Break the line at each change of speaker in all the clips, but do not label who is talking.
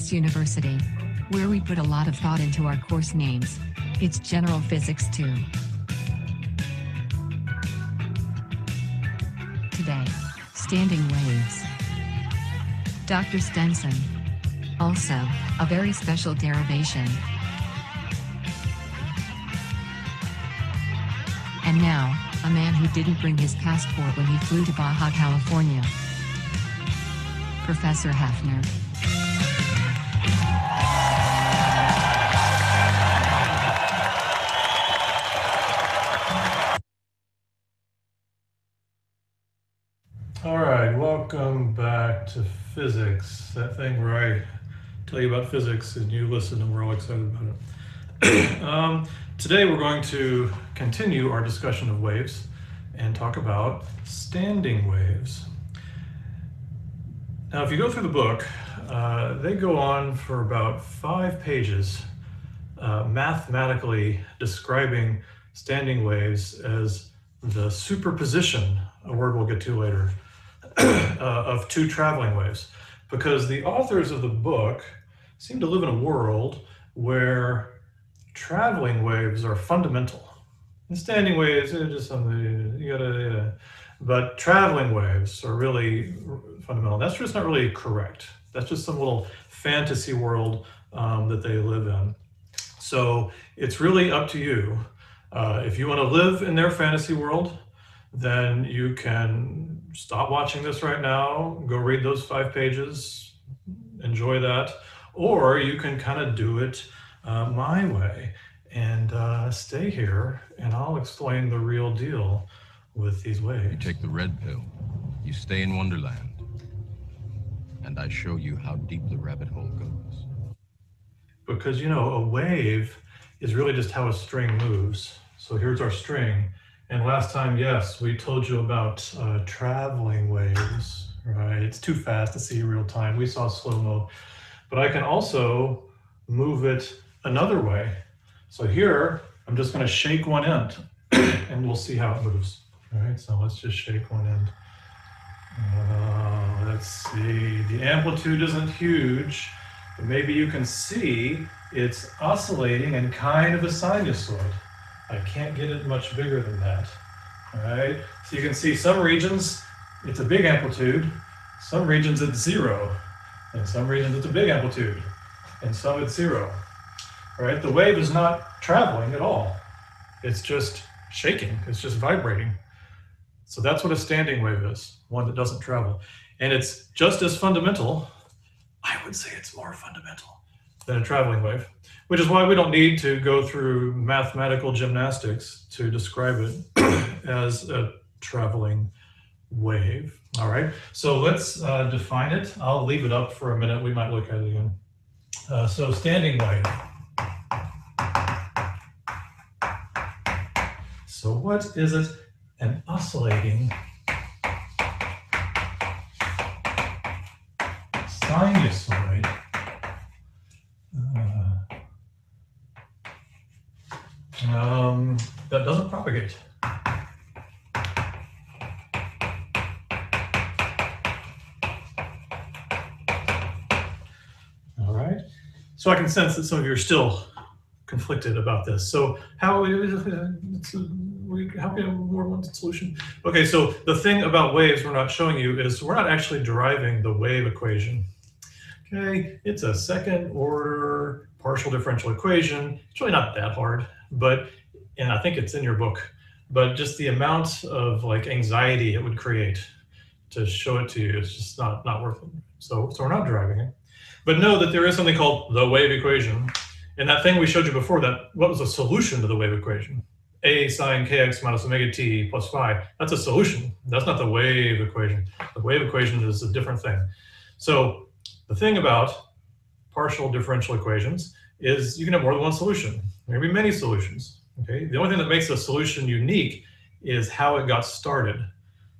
Rice University, where we put a lot of thought into our course names. It's General Physics 2. Today, standing waves. Dr. Stenson. Also, a very special derivation. And now, a man who didn't bring his passport when he flew to Baja California. Professor Hafner.
Physics. That thing where I tell you about physics and you listen and we're all excited about it. um, today we're going to continue our discussion of waves and talk about standing waves. Now, if you go through the book, uh, they go on for about five pages uh, mathematically describing standing waves as the superposition, a word we'll get to later, uh, of two traveling waves. Because the authors of the book seem to live in a world where traveling waves are fundamental. And standing waves are just something you gotta, but traveling waves are really fundamental. That's just not really correct. That's just some little fantasy world um, that they live in. So it's really up to you. Uh, if you want to live in their fantasy world, then you can stop watching this right now, go read those five pages, enjoy that, or you can kind of do it uh, my way and uh, stay here, and I'll explain the real deal with these waves.
You take the red pill, you stay in Wonderland, and I show you how deep the rabbit hole goes.
Because, you know, a wave is really just how a string moves. So here's our string. And last time, yes, we told you about uh, traveling waves, right? It's too fast to see real time. We saw slow-mo. But I can also move it another way. So here, I'm just going to shake one end, and we'll see how it moves. All right, so let's just shake one end. Uh, let's see, the amplitude isn't huge, but maybe you can see it's oscillating in kind of a sinusoid. I can't get it much bigger than that. All right, so you can see some regions, it's a big amplitude, some regions it's zero, and some regions it's a big amplitude, and some it's zero. All right, the wave is not traveling at all. It's just shaking, it's just vibrating. So that's what a standing wave is, one that doesn't travel. And it's just as fundamental, I would say it's more fundamental than a traveling wave, which is why we don't need to go through mathematical gymnastics to describe it as a traveling wave. All right, so let's uh, define it. I'll leave it up for a minute. We might look at it again. Uh, so standing wave. So what is it? An oscillating sinusoid uh, um, that doesn't propagate. All right. So I can sense that some of you are still conflicted about this. So how uh, it's a, uh, we, have a more one solution? Okay, so the thing about waves we're not showing you is we're not actually deriving the wave equation. Okay, it's a second order partial differential equation. It's really not that hard, but, and I think it's in your book, but just the amount of like anxiety it would create to show it to you is just not, not worth it. So, so we're not deriving it. But know that there is something called the wave equation. And that thing we showed you before, that what was a solution to the wave equation? A sine kx minus omega t plus phi. That's a solution. That's not the wave equation. The wave equation is a different thing. So the thing about partial differential equations is you can have more than one solution. There can be many solutions. Okay. The only thing that makes a solution unique is how it got started.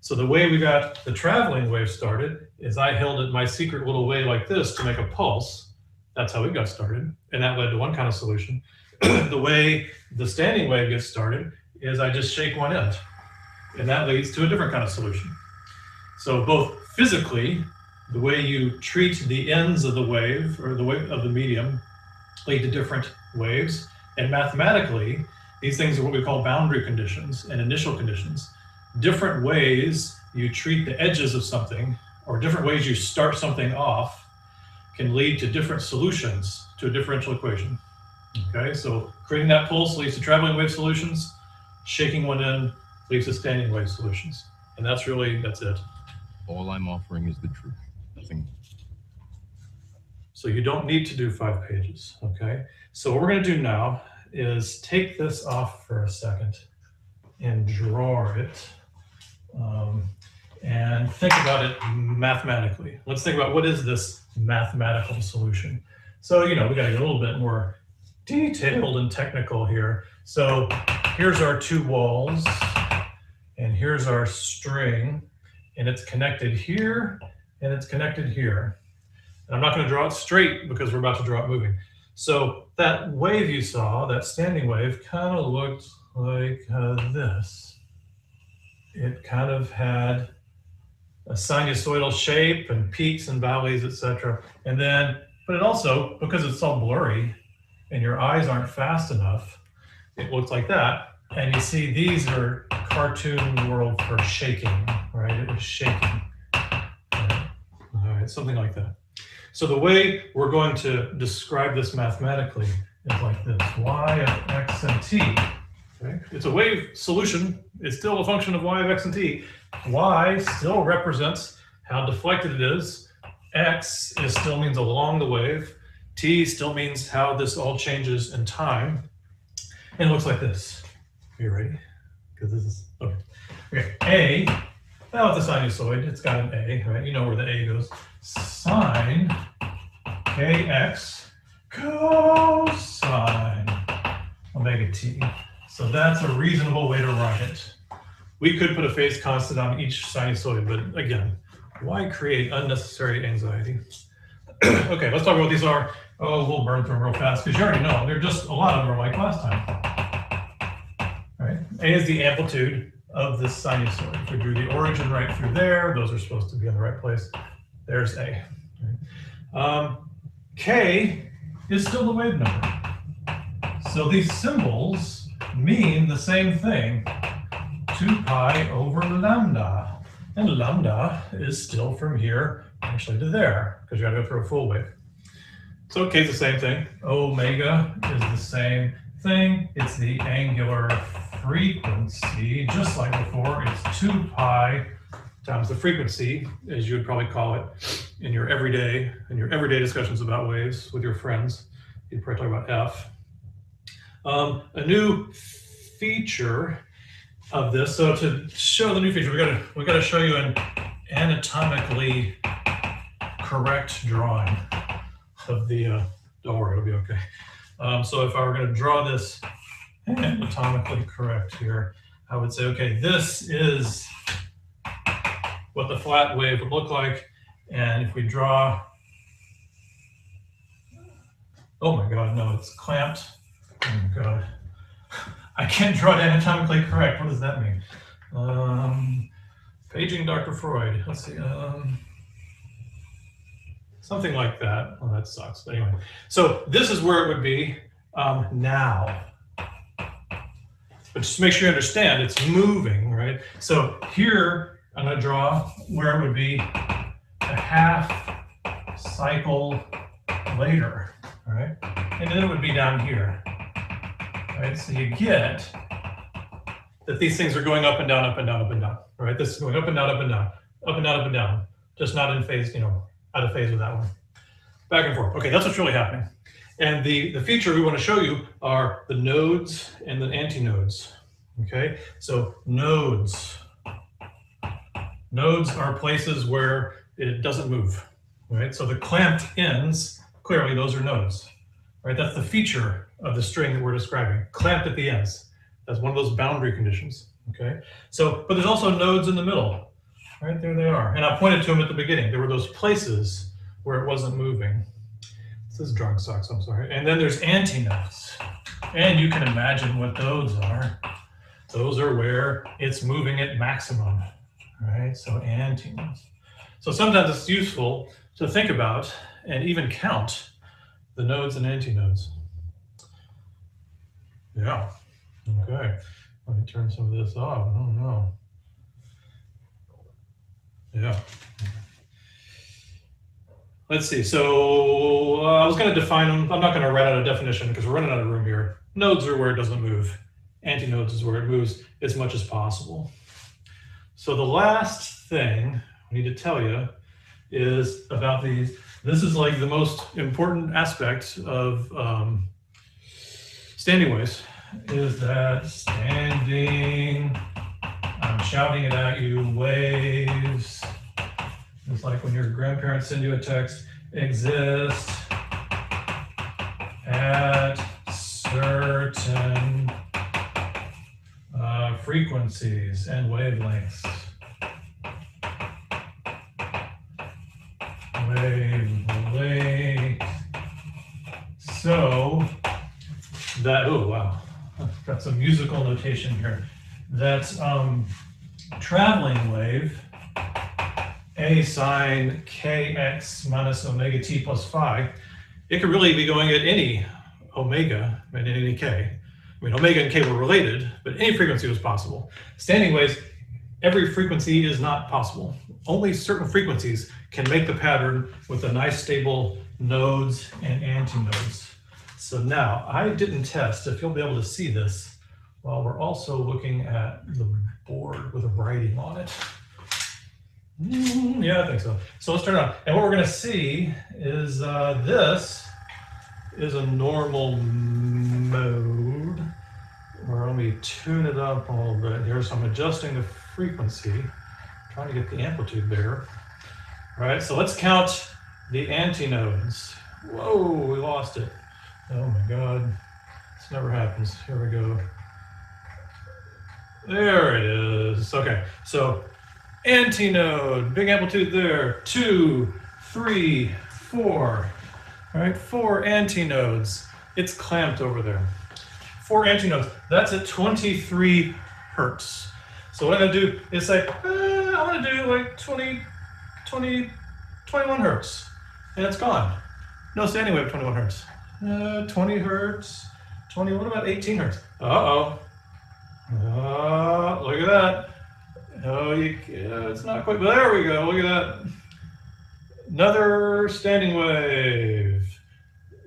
So the way we got the traveling wave started is I held it my secret little way like this to make a pulse. That's how it got started. And that led to one kind of solution. the way the standing wave gets started is I just shake one end. And that leads to a different kind of solution. So both physically, the way you treat the ends of the wave or the wave of the medium lead to different waves. And mathematically, these things are what we call boundary conditions and initial conditions. Different ways you treat the edges of something or different ways you start something off can lead to different solutions to a differential equation. Okay, so creating that pulse leads to traveling wave solutions, shaking one end leads to standing wave solutions. And that's really, that's it.
All I'm offering is the truth. Nothing.
So you don't need to do five pages, okay? So what we're gonna do now is take this off for a second and draw it. Um, and think about it mathematically. Let's think about what is this mathematical solution. So, you know, we gotta get a little bit more detailed and technical here. So here's our two walls and here's our string and it's connected here and it's connected here. And I'm not going to draw it straight because we're about to draw it moving. So that wave you saw, that standing wave, kind of looked like uh, this. It kind of had a sinusoidal shape and peaks and valleys, etc. And then, but it also, because it's all blurry and your eyes aren't fast enough, it looks like that. And you see these are cartoon world for shaking, right? It was shaking. All right, something like that. So the way we're going to describe this mathematically is like this, y of x and t. Okay? It's a wave solution. It's still a function of y of x and t. y still represents how deflected it is. x is still means along the wave. t still means how this all changes in time. And it looks like this. Are you ready? Because this is, okay. Okay, a, now with the sinusoid, it's got an a, right? You know where the a goes. Sine kx cosine omega t. So that's a reasonable way to write it. We could put a phase constant on each sinusoid, but again, why create unnecessary anxiety? okay, let's talk about what these are. Oh, we'll burn through them real fast because you already know. They're just a lot of them are like last time. All right, A is the amplitude of this sinusoid. If we drew the origin right through there, those are supposed to be in the right place. There's A. Um, K is still the wave number. So these symbols mean the same thing. 2 pi over lambda. And lambda is still from here actually to there, because you gotta go through a full wave. So K is the same thing. Omega is the same thing. It's the angular frequency, just like before. It's 2 pi times the frequency, as you would probably call it in your everyday, in your everyday discussions about waves with your friends. You'd probably talk about F. Um, a new feature of this. So to show the new feature, we gotta we gotta show you an anatomically correct drawing of the. Uh, don't worry, it'll be okay. Um, so if I were going to draw this anatomically correct here, I would say, okay, this is what the flat wave would look like. And if we draw, oh my God, no, it's clamped. Oh my God. I can't draw it anatomically correct. What does that mean? Um, paging Dr. Freud. Let's see. Um, something like that. Oh, that sucks. But anyway, so this is where it would be um, now. But just make sure you understand it's moving, right? So here I'm going to draw where it would be a half cycle later, all right? And then it would be down here, right? So you get that these things are going up and down, up and down, up and down, all right? This is going up and down, up and down, up and down, up and down, just not in phase, you know, out of phase with that one. Back and forth. Okay, that's what's really happening. And the, the feature we want to show you are the nodes and the antinodes. Okay, so nodes. Nodes are places where it doesn't move, right? So the clamped ends, clearly those are nodes, right? That's the feature of the string that we're describing, clamped at the ends. That's one of those boundary conditions, okay? So, but there's also nodes in the middle, right? There they are. And I pointed to them at the beginning. There were those places where it wasn't moving. This is drunk socks, I'm sorry. And then there's antinodes. And you can imagine what those are. Those are where it's moving at maximum, right? So antinodes. So sometimes it's useful to think about and even count the nodes and antinodes. Yeah. Okay. Let me turn some of this off. I don't know. Yeah. Let's see. So uh, I was going to define them. I'm not going to write out a definition because we're running out of room here. Nodes are where it doesn't move. Antinodes is where it moves as much as possible. So the last thing I need to tell you is about these. This is like the most important aspect of um, standing waves is that standing, I'm shouting it at you, waves. It's like when your grandparents send you a text, exist at certain frequencies and wavelengths. Wavelength. So that, oh wow, I've got some musical notation here. That um, traveling wave, a sine kx minus omega t plus phi, it could really be going at any omega and any k. I mean, omega and k were related, but any frequency was possible. Standing waves, every frequency is not possible. Only certain frequencies can make the pattern with a nice stable nodes and antinodes. So now I didn't test if you'll be able to see this while we're also looking at the board with a writing on it. Mm, yeah, I think so. So let's turn it on. And what we're going to see is uh, this is a normal mode. Or let me tune it up a little bit here. So I'm adjusting the frequency, trying to get the amplitude there. All right, so let's count the antinodes. Whoa, we lost it. Oh my God, this never happens. Here we go. There it is. Okay, so antinode, big amplitude there. Two, three, four. All right, four antinodes. It's clamped over there. Four antinodes. That's at 23 hertz. So what I'm gonna do is say, eh, I'm gonna do like 20, 20, 21 hertz. And it's gone. No standing wave 21 hertz. Uh, 20 hertz, 20, what about 18 hertz? Uh-oh. Oh, look at that. Oh, you, yeah, it's not quite, there we go, look at that. Another standing wave.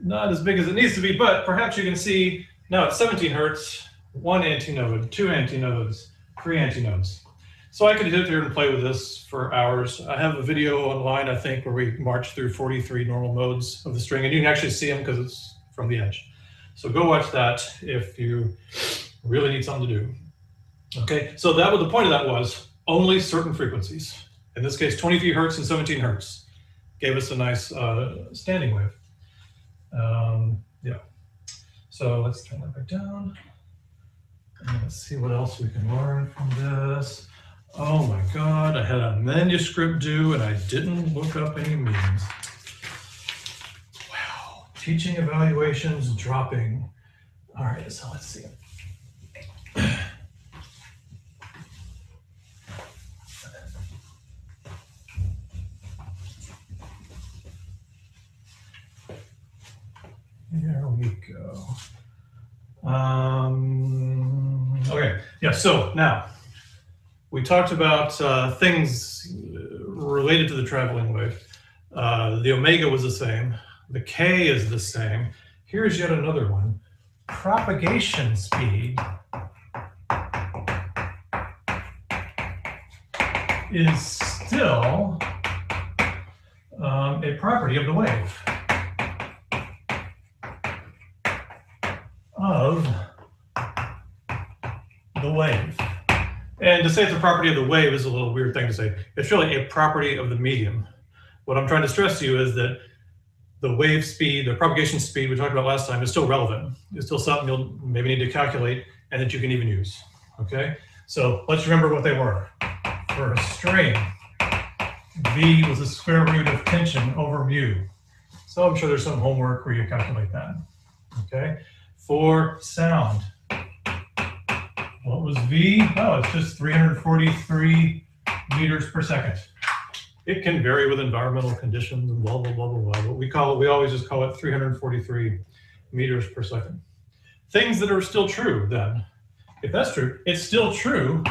Not as big as it needs to be, but perhaps you can see now it's 17 hertz, one antinode, two antinodes, three antinodes. So I could sit here and play with this for hours. I have a video online, I think, where we march through 43 normal modes of the string, and you can actually see them because it's from the edge. So go watch that if you really need something to do. Okay, so that was the point of that was only certain frequencies. In this case, 23 hertz and 17 hertz gave us a nice uh, standing wave. Um, yeah. So let's turn that back down. And let's see what else we can learn from this. Oh my God, I had a manuscript due and I didn't look up any means. Wow, teaching evaluations dropping. All right, so let's see. There we go. Um, okay, yeah, so now we talked about uh, things related to the traveling wave. Uh, the omega was the same. The k is the same. Here's yet another one. Propagation speed is still um, a property of the wave. Of the wave. And to say it's a property of the wave is a little weird thing to say. It's really a property of the medium. What I'm trying to stress to you is that the wave speed, the propagation speed we talked about last time is still relevant. It's still something you'll maybe need to calculate and that you can even use, okay? So let's remember what they were. For a string, V was the square root of tension over mu. So I'm sure there's some homework where you calculate that, okay? For sound, what was V? Oh, it's just 343 meters per second. It can vary with environmental conditions and blah, blah, blah, blah, blah. But we call it, we always just call it 343 meters per second. Things that are still true then. If that's true, it's still true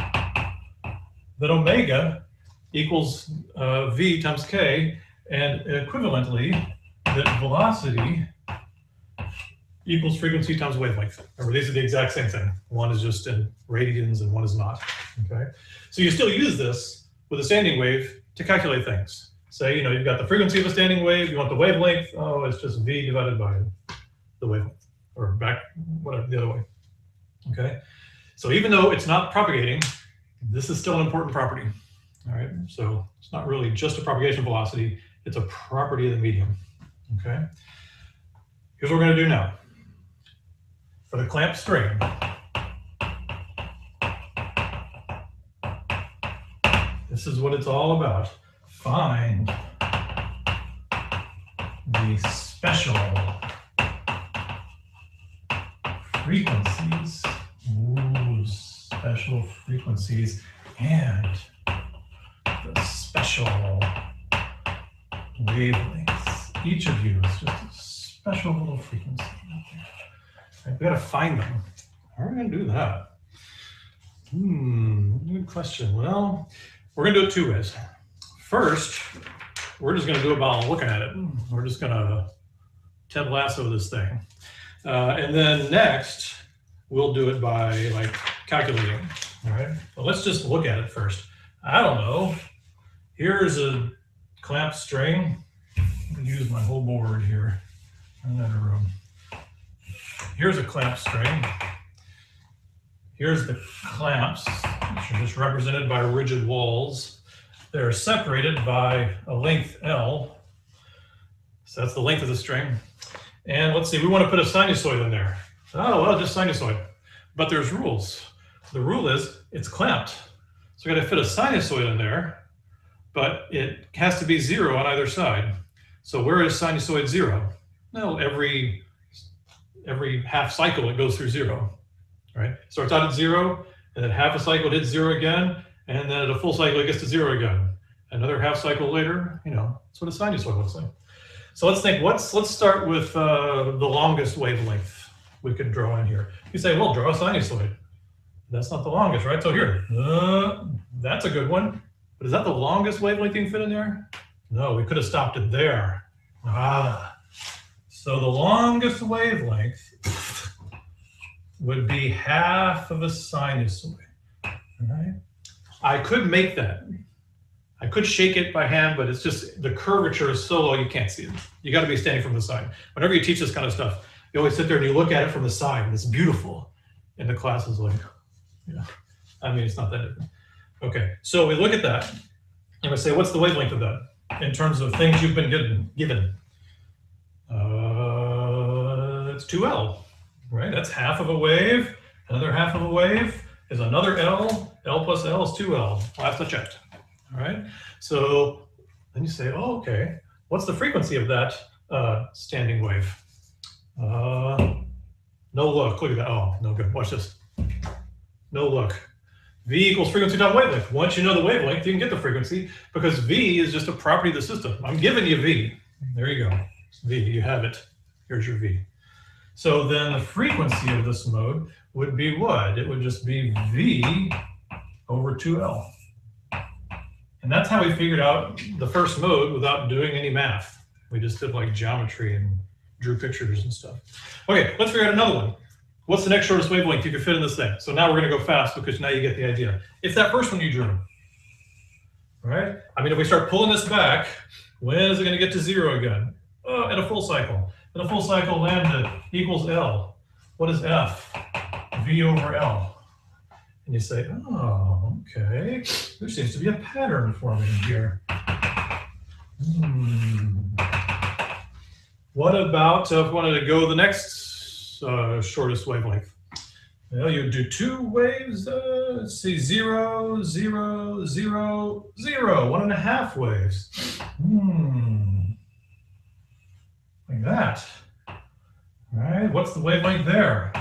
that omega equals uh, v times k, and equivalently, that velocity equals frequency times wavelength. Remember, these are the exact same thing. One is just in radians and one is not. Okay, so you still use this with a standing wave to calculate things. Say, you know, you've got the frequency of a standing wave. You want the wavelength. Oh, it's just v divided by the wavelength, or back whatever the other way. Okay, so even though it's not propagating, this is still an important property. All right, so it's not really just a propagation velocity. It's a property of the medium. Okay. Here's what we're going to do now for the clamp string. This is what it's all about. Find the special frequencies. Ooh, special frequencies and the special wavelengths. Each of you is just a special little frequency. Right, we gotta find them. How are we gonna do that? Hmm, good question. Well, we're gonna do it two ways. First, we're just gonna do it by looking at it. We're just gonna Ted Lasso this thing. Uh, and then next, we'll do it by like calculating. All right. But let's just look at it first. I don't know. Here's a clamp string. use my whole board here. Of room. Here's a clamp string. Here's the clamps, which are just represented by rigid walls. They're separated by a length L. So that's the length of the string. And let's see, we want to put a sinusoid in there. Oh, well, just sinusoid. But there's rules. The rule is it's clamped. So we got to fit a sinusoid in there, but it has to be zero on either side. So where is sinusoid zero? Well, every every half cycle it goes through zero, right? Starts out at zero, and then half a cycle it hits zero again, and then at a full cycle it gets to zero again. Another half cycle later, you know, that's what a sinusoid looks like. So let's think. What's let's start with uh, the longest wavelength we could draw in here. You say, well, draw a sinusoid. That's not the longest, right? So here, uh, that's a good one. But is that the longest wavelength you can fit in there? No, we could have stopped it there. Ah, so the longest wavelength would be half of a sinusoid. Right. I could make that. I could shake it by hand, but it's just the curvature is so low you can't see it. You got to be standing from the side. Whenever you teach this kind of stuff, you always sit there and you look at it from the side, and it's beautiful. And the class is like, yeah. I mean, it's not that different. Okay, so we look at that, and we say, what's the wavelength of that in terms of things you've been given? given? Uh, it's 2L, right? That's half of a wave. Another half of a wave is another L. L plus L is 2L. Last I checked. All right. So then you say, oh, okay. What's the frequency of that uh, standing wave? Uh, no look. Look at that. Oh, no good. Watch this. No look. V equals frequency times wavelength. Once you know the wavelength, you can get the frequency because V is just a property of the system. I'm giving you V. There you go. V, you have it. Here's your V. So then the frequency of this mode would be what? It would just be V over 2L. And that's how we figured out the first mode without doing any math. We just did like geometry and drew pictures and stuff. Okay, let's figure out another one. What's the next shortest wavelength you can fit in this thing? So now we're going to go fast because now you get the idea. It's that first one you drew. Right? I mean, if we start pulling this back, when is it going to get to zero again? Oh, at a full cycle. At a full cycle, lambda equals L. What is F? V over L. And you say, oh, okay. There seems to be a pattern forming here. Hmm. What about uh, if we wanted to go the next uh, shortest wavelength? Well, you do two waves, uh, let's see, zero, zero, zero, zero, one and a half waves. Hmm like that. All right, what's the wavelength there?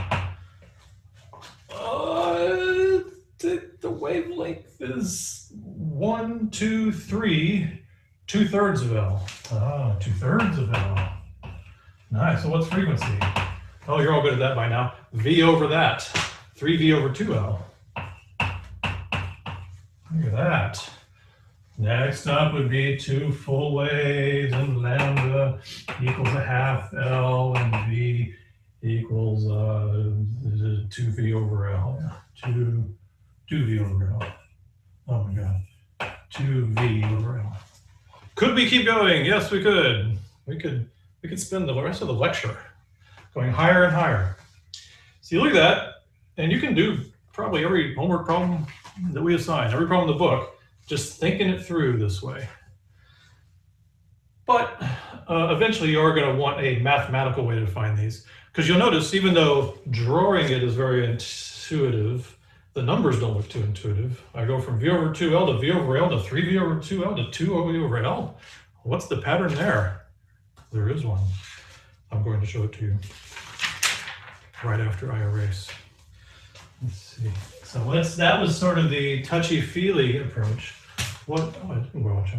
Uh, the, the wavelength is one, two, three, two thirds of L. Ah, two thirds of L. Nice. So what's frequency? Oh, you're all good at that by now. V over that. 3V over 2L. Look at that. Next up would be two full waves and lambda equals a half L and V equals uh, 2V over L. Yeah, 2, 2V over L. Oh my God. 2V over L. Could we keep going? Yes, we could. We could we could spend the rest of the lecture going higher and higher. So you look at that, and you can do probably every homework problem that we assign, every problem in the book, just thinking it through this way. But uh, eventually you are going to want a mathematical way to find these. Because you'll notice, even though drawing it is very intuitive, the numbers don't look too intuitive. I go from V over 2L to V over L to 3V over 2L to 2V over L. What's the pattern there? There is one. I'm going to show it to you right after I erase. Let's see. So let's, that was sort of the touchy-feely approach. What, oh, I didn't go watch.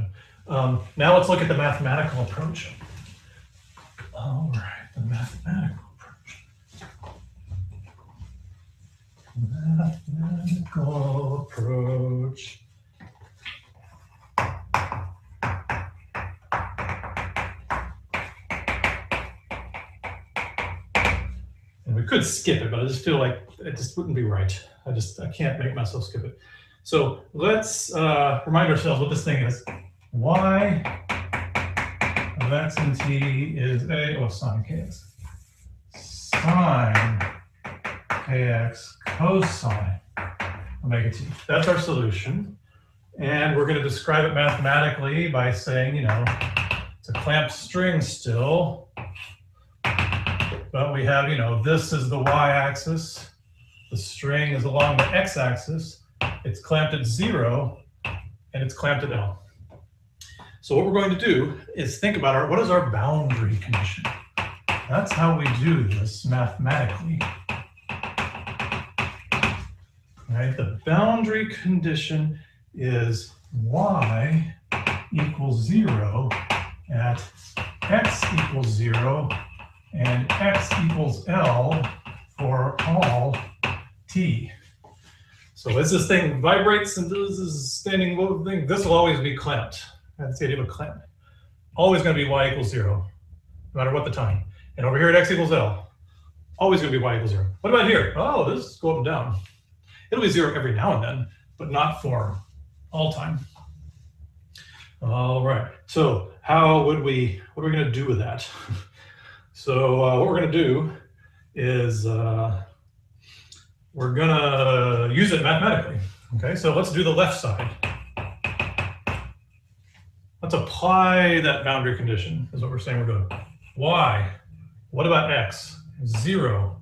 Um, now let's look at the mathematical approach. All right, the mathematical approach. Mathematical approach. Could skip it, but I just feel like it just wouldn't be right. I just I can't make myself skip it. So let's uh, remind ourselves what this thing is. Y of x and t is a, oh, sine kx. Sine kx cosine omega t. That's our solution. And we're going to describe it mathematically by saying, you know, it's a clamped string still. But we have, you know, this is the y-axis. The string is along the x-axis. It's clamped at zero, and it's clamped at L. So what we're going to do is think about our, what is our boundary condition? That's how we do this mathematically. Right, the boundary condition is y equals zero at x equals zero and x equals L for all t. So as this thing vibrates and does this standing thing, this will always be clamped. That's the idea of a clamp. Always going to be y equals zero, no matter what the time. And over here at x equals L, always going to be y equals zero. What about here? Oh, this go up and down. It'll be zero every now and then, but not for all time. All right. So how would we, what are we going to do with that? so uh, what we're going to do is uh, we're going to use it mathematically. Okay, so let's do the left side. Let's apply that boundary condition is what we're saying we're doing. Y, what about X? Zero,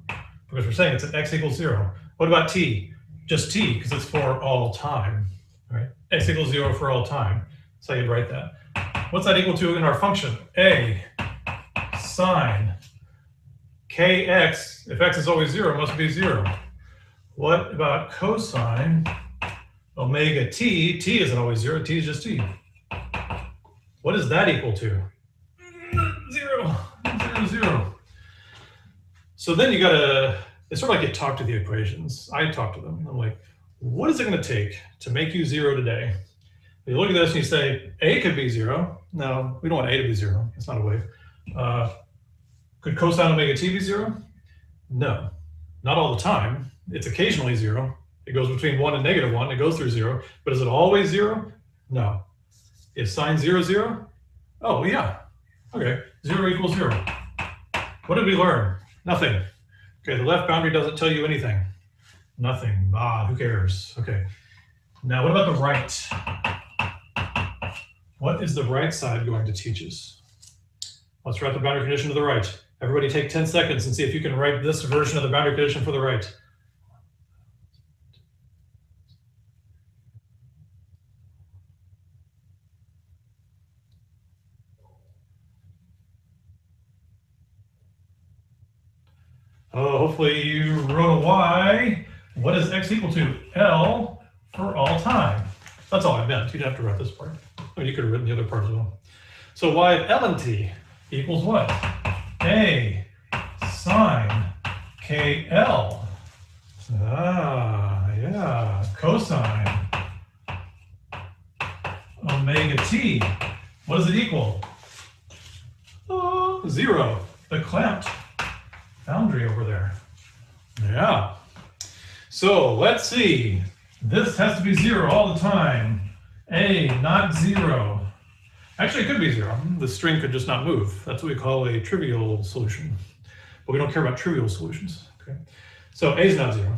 because we're saying it's at X equals zero. What about T? Just T, because it's for all time, right? X equals zero for all time. So you'd write that. What's that equal to in our function? A sine kx, if x is always zero, must be zero. What about cosine omega t? T isn't always zero, t is just t. What is that equal to? Zero, zero, zero. So then you gotta, it's sort of like you talk to the equations. I talk to them. I'm like, what is it gonna take to make you zero today? You look at this and you say, A could be zero. No, we don't want A to be zero. It's not a wave. Uh, could cosine omega t be zero? No, not all the time. It's occasionally zero. It goes between one and negative one. It goes through zero. But is it always zero? No. Is sine zero zero? Oh, yeah. Okay, zero equals zero. What did we learn? Nothing. Okay, the left boundary doesn't tell you anything. Nothing. Ah, who cares? Okay. Now, what about the right? What is the right side going to teach us? Let's write the boundary condition to the right. Everybody take 10 seconds and see if you can write this version of the boundary condition for the right. Oh, hopefully you wrote a y. What is x equal to? L for all time. That's all I meant. You'd have to write this part. Or you could have written the other part as well. So y of L and t equals what? A sine KL. Ah, yeah, cosine omega t. What does it equal? Uh, zero. The clamped boundary over there. Yeah. So let's see. This has to be zero all the time. A, not zero. Actually, it could be zero. The string could just not move. That's what we call a trivial solution. But we don't care about trivial solutions. Okay. So A is not zero.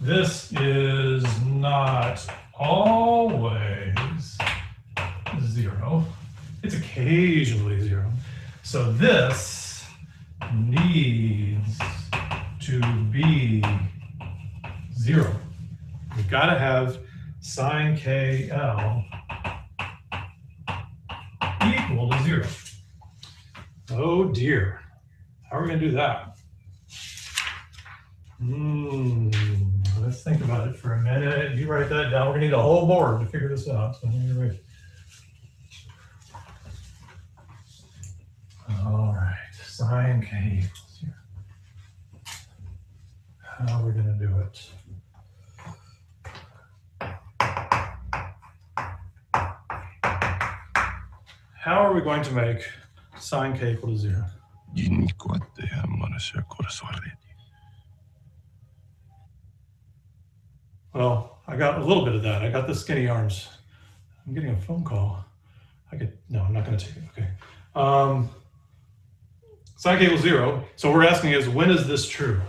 This is not always zero. It's occasionally zero. So this needs to be zero. We've got to have sine KL Oh dear. How are we going to do that? Hmm. Let's think about it for a minute. You write that down. We're going to need a whole board to figure this out. So me write. All right. Sine K equals zero. How are we going to do it? How are we going to make sine k equal to zero? Well, I got a little bit of that. I got the skinny arms. I'm getting a phone call. I could, no, I'm not going to take it. Okay. Um, sine k equals zero. So what we're asking is, when is this true?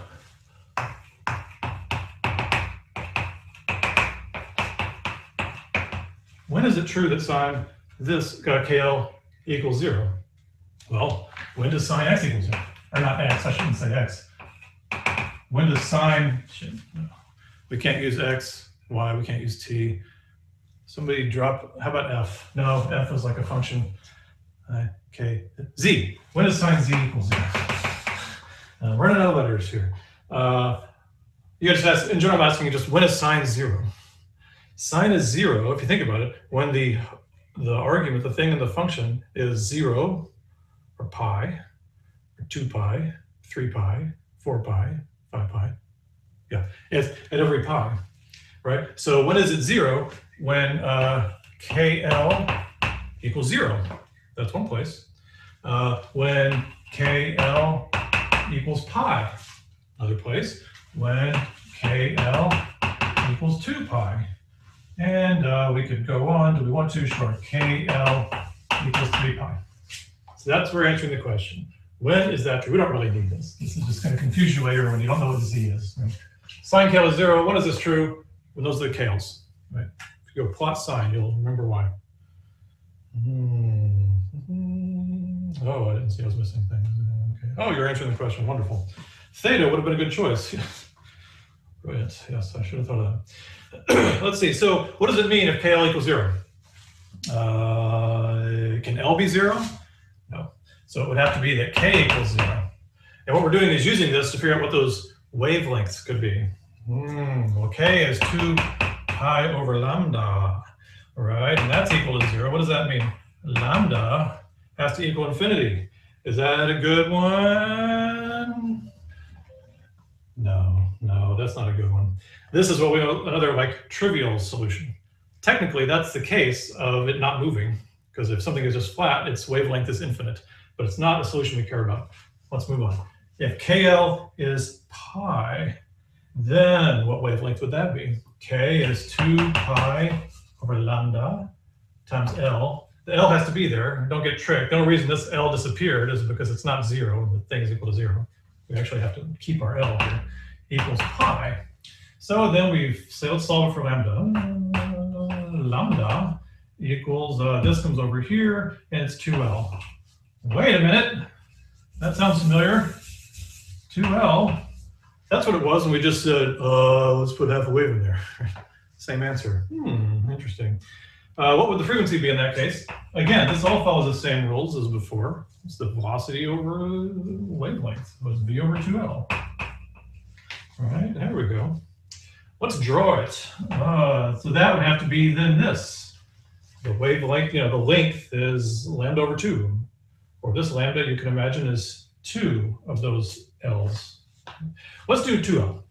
When is it true that sine this uh, KL equals zero? Well, when does sine x equal zero? Or not x, I shouldn't say x. When does sine, we can't use x, y, we can't use t. Somebody drop, how about f? No, f is like a function. Okay, z. When does sine z equal zero? Uh, running out of letters here. Uh, you just ask, in general, I'm asking you just when is sine zero? Sine is zero, if you think about it, when the the argument, the thing in the function is zero or pi, or two pi, three pi, four pi, five pi. Yeah, it's at every pi, right? So when is it zero? When uh, KL equals zero. That's one place. Uh, when KL equals pi, another place. When KL equals two pi. And uh, we could go on. Do we want to? Sure. KL equals 3 pi. So that's where we're answering the question. When is that true? We don't really need this. This is just going to confuse you later when you don't know what the z is. Right? Sine KL is 0. When is this true? When those are the KLs. Right? If you go plot sine, you'll remember why. Hmm. Oh, I didn't see I was missing things. Okay. Oh, you're answering the question. Wonderful. Theta would have been a good choice. Brilliant. Yes, I should have thought of that. Let's see. So what does it mean if KL equals zero? Uh, can L be zero? No. So it would have to be that K equals zero. And what we're doing is using this to figure out what those wavelengths could be. Hmm, well, K is 2 pi over lambda, right? And that's equal to zero. What does that mean? Lambda has to equal infinity. Is that a good one? No, no, that's not a good one. This is what we another like trivial solution. Technically, that's the case of it not moving, because if something is just flat, its wavelength is infinite, but it's not a solution we care about. Let's move on. If KL is pi, then what wavelength would that be? K is 2 pi over lambda times L. The L has to be there. Don't get tricked. The only reason this L disappeared is because it's not zero. The thing is equal to zero. We actually have to keep our L here equals pi. So then we say, let's solve for lambda. Lambda equals, uh, this comes over here, and it's 2L. Wait a minute. That sounds familiar. 2L. That's what it was, and we just said, uh, let's put half a wave in there. Same answer. Hmm, interesting. Uh, what would the frequency be in that case? Again, this all follows the same rules as before. It's the velocity over wavelength. It was v over 2L. All right, there we go. Let's draw it. Uh, so that would have to be then this. the wavelength, you know, the length is lambda over two. Or this lambda, you can imagine, is two of those L's. Let's do 2L.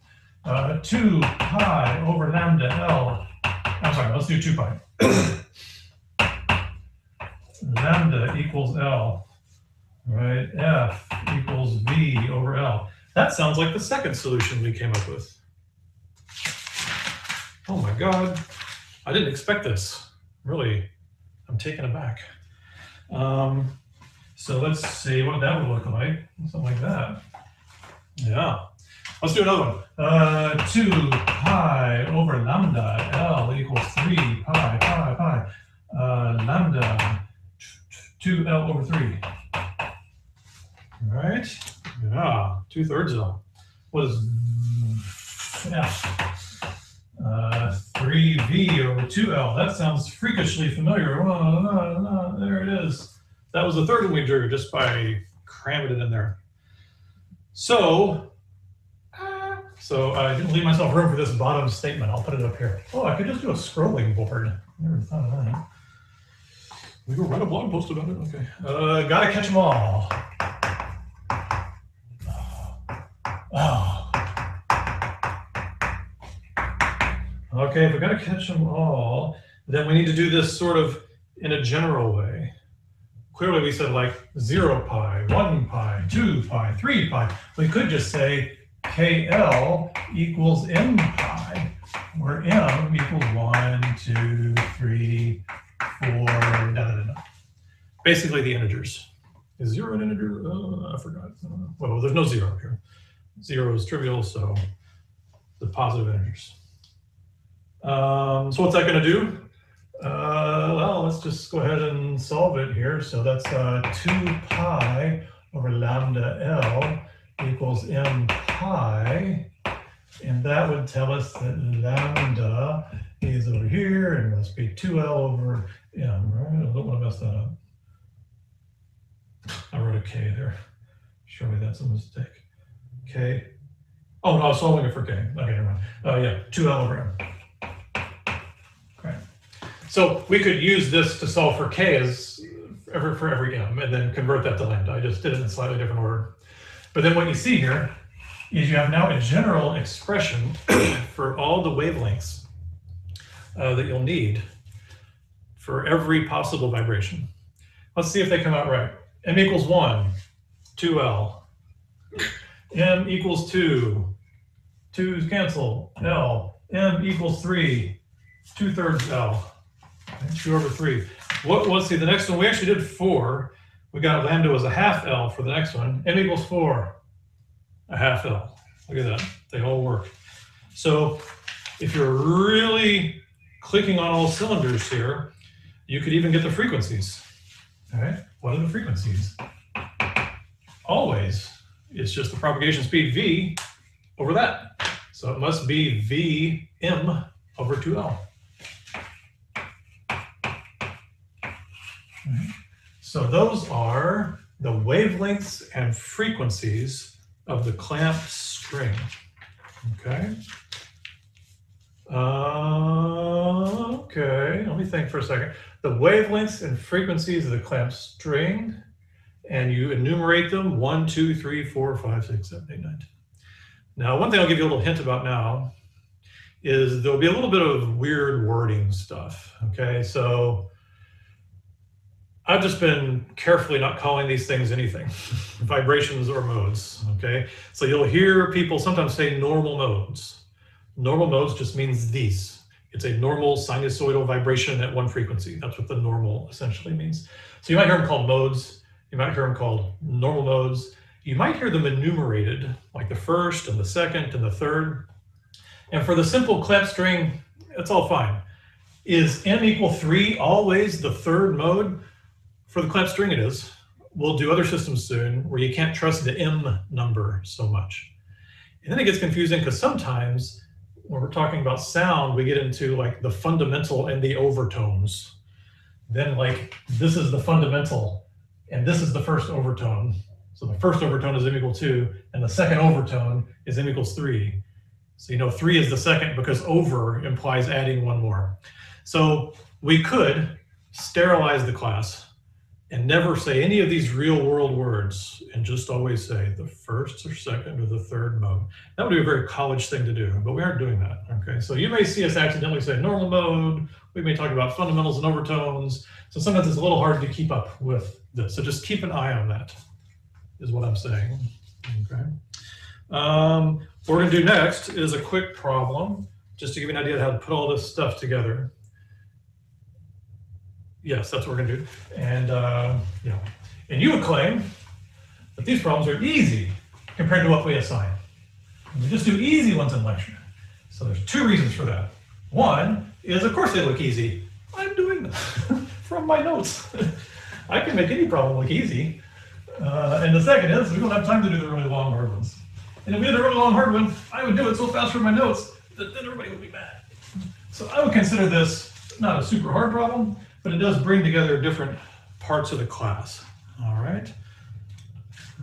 Uh, 2 pi over lambda L. I'm sorry, let's do 2 pi. lambda equals L, right? F equals V over L. That sounds like the second solution we came up with. Oh my God, I didn't expect this. Really, I'm taken aback. Um, so let's see what that would look like. Something like that. Yeah. Let's do another one. Uh, 2 pi over lambda L equals 3 pi pi pi. Uh, lambda 2L over 3. All right. Yeah, two thirds L. What is F? Uh, 3V over 2L. That sounds freakishly familiar. Oh, no, no, there it is. That was the third one we drew just by cramming it in there. So, so I didn't leave myself room for this bottom statement. I'll put it up here. Oh, I could just do a scrolling board. Never thought of that. We could write a blog post about it. Okay. Uh, gotta catch them all. Okay, if we gotta catch them all, then we need to do this sort of in a general way. Clearly, we said like zero pi, one pi, two pi, three pi. We could just say KL equals m pi, where m equals one, two, three, four, da, da, da, da. Basically, the integers. Is zero an integer? Uh, I forgot. Uh, well, there's no zero here. Zero is trivial, so the positive integers. Um, so what's that going to do? Uh, well, let's just go ahead and solve it here. So that's uh, 2 pi over lambda L equals m pi. And that would tell us that lambda is over here and must be 2L over m, right? I don't want to mess that up. I wrote a K there. Surely that's a mistake. K. Oh, no, I was solving it for K. Okay, never mind. Uh, yeah, 2L over M. So we could use this to solve for K as ever for every M and then convert that to lambda. I just did it in slightly different order. But then what you see here is you have now a general expression for all the wavelengths uh, that you'll need for every possible vibration. Let's see if they come out right. M equals 1, 2L. M equals 2, 2's cancel, L. M equals 3, 2 thirds L. 2 over 3. What was, see, the next one, we actually did 4. We got lambda as a half L for the next one. M equals 4, a half L. Look at that. They all work. So if you're really clicking on all cylinders here, you could even get the frequencies. All right, what are the frequencies? Always, it's just the propagation speed v over that. So it must be Vm over 2L. So those are the wavelengths and frequencies of the clamp string. Okay. Uh, okay, let me think for a second. The wavelengths and frequencies of the clamp string, and you enumerate them one, two, three, four, five, six, seven, eight, nine. Now, one thing I'll give you a little hint about now is there'll be a little bit of weird wording stuff. Okay, so I've just been carefully not calling these things anything, vibrations or modes. Okay, so you'll hear people sometimes say normal modes. Normal modes just means these. It's a normal sinusoidal vibration at one frequency. That's what the normal essentially means. So you might hear them called modes. You might hear them called normal modes. You might hear them enumerated, like the first and the second and the third. And for the simple clamp string, it's all fine. Is m equal 3 always the third mode? For the clamp string, it is. We'll do other systems soon where you can't trust the m number so much. And then it gets confusing because sometimes when we're talking about sound, we get into like the fundamental and the overtones. Then like this is the fundamental and this is the first overtone. So the first overtone is m equal two and the second overtone is m equals three. So you know three is the second because over implies adding one more. So we could sterilize the class and never say any of these real world words and just always say the first or second or the third mode. That would be a very college thing to do, but we aren't doing that. Okay, so you may see us accidentally say normal mode. We may talk about fundamentals and overtones. So sometimes it's a little hard to keep up with this. So just keep an eye on that, is what I'm saying. Okay. Um, what we're going to do next is a quick problem, just to give you an idea of how to put all this stuff together. Yes, that's what we're going to do. And, uh, you know, and you would claim that these problems are easy compared to what we assign. We just do easy ones in lecture. So there's two reasons for that. One is, of course, they look easy. I'm doing them from my notes. I can make any problem look easy. Uh, and the second is, we don't have time to do the really long, hard ones. And if we did a really long, hard one, I would do it so fast from my notes that then everybody would be mad. So I would consider this not a super hard problem, but it does bring together different parts of the class. All right.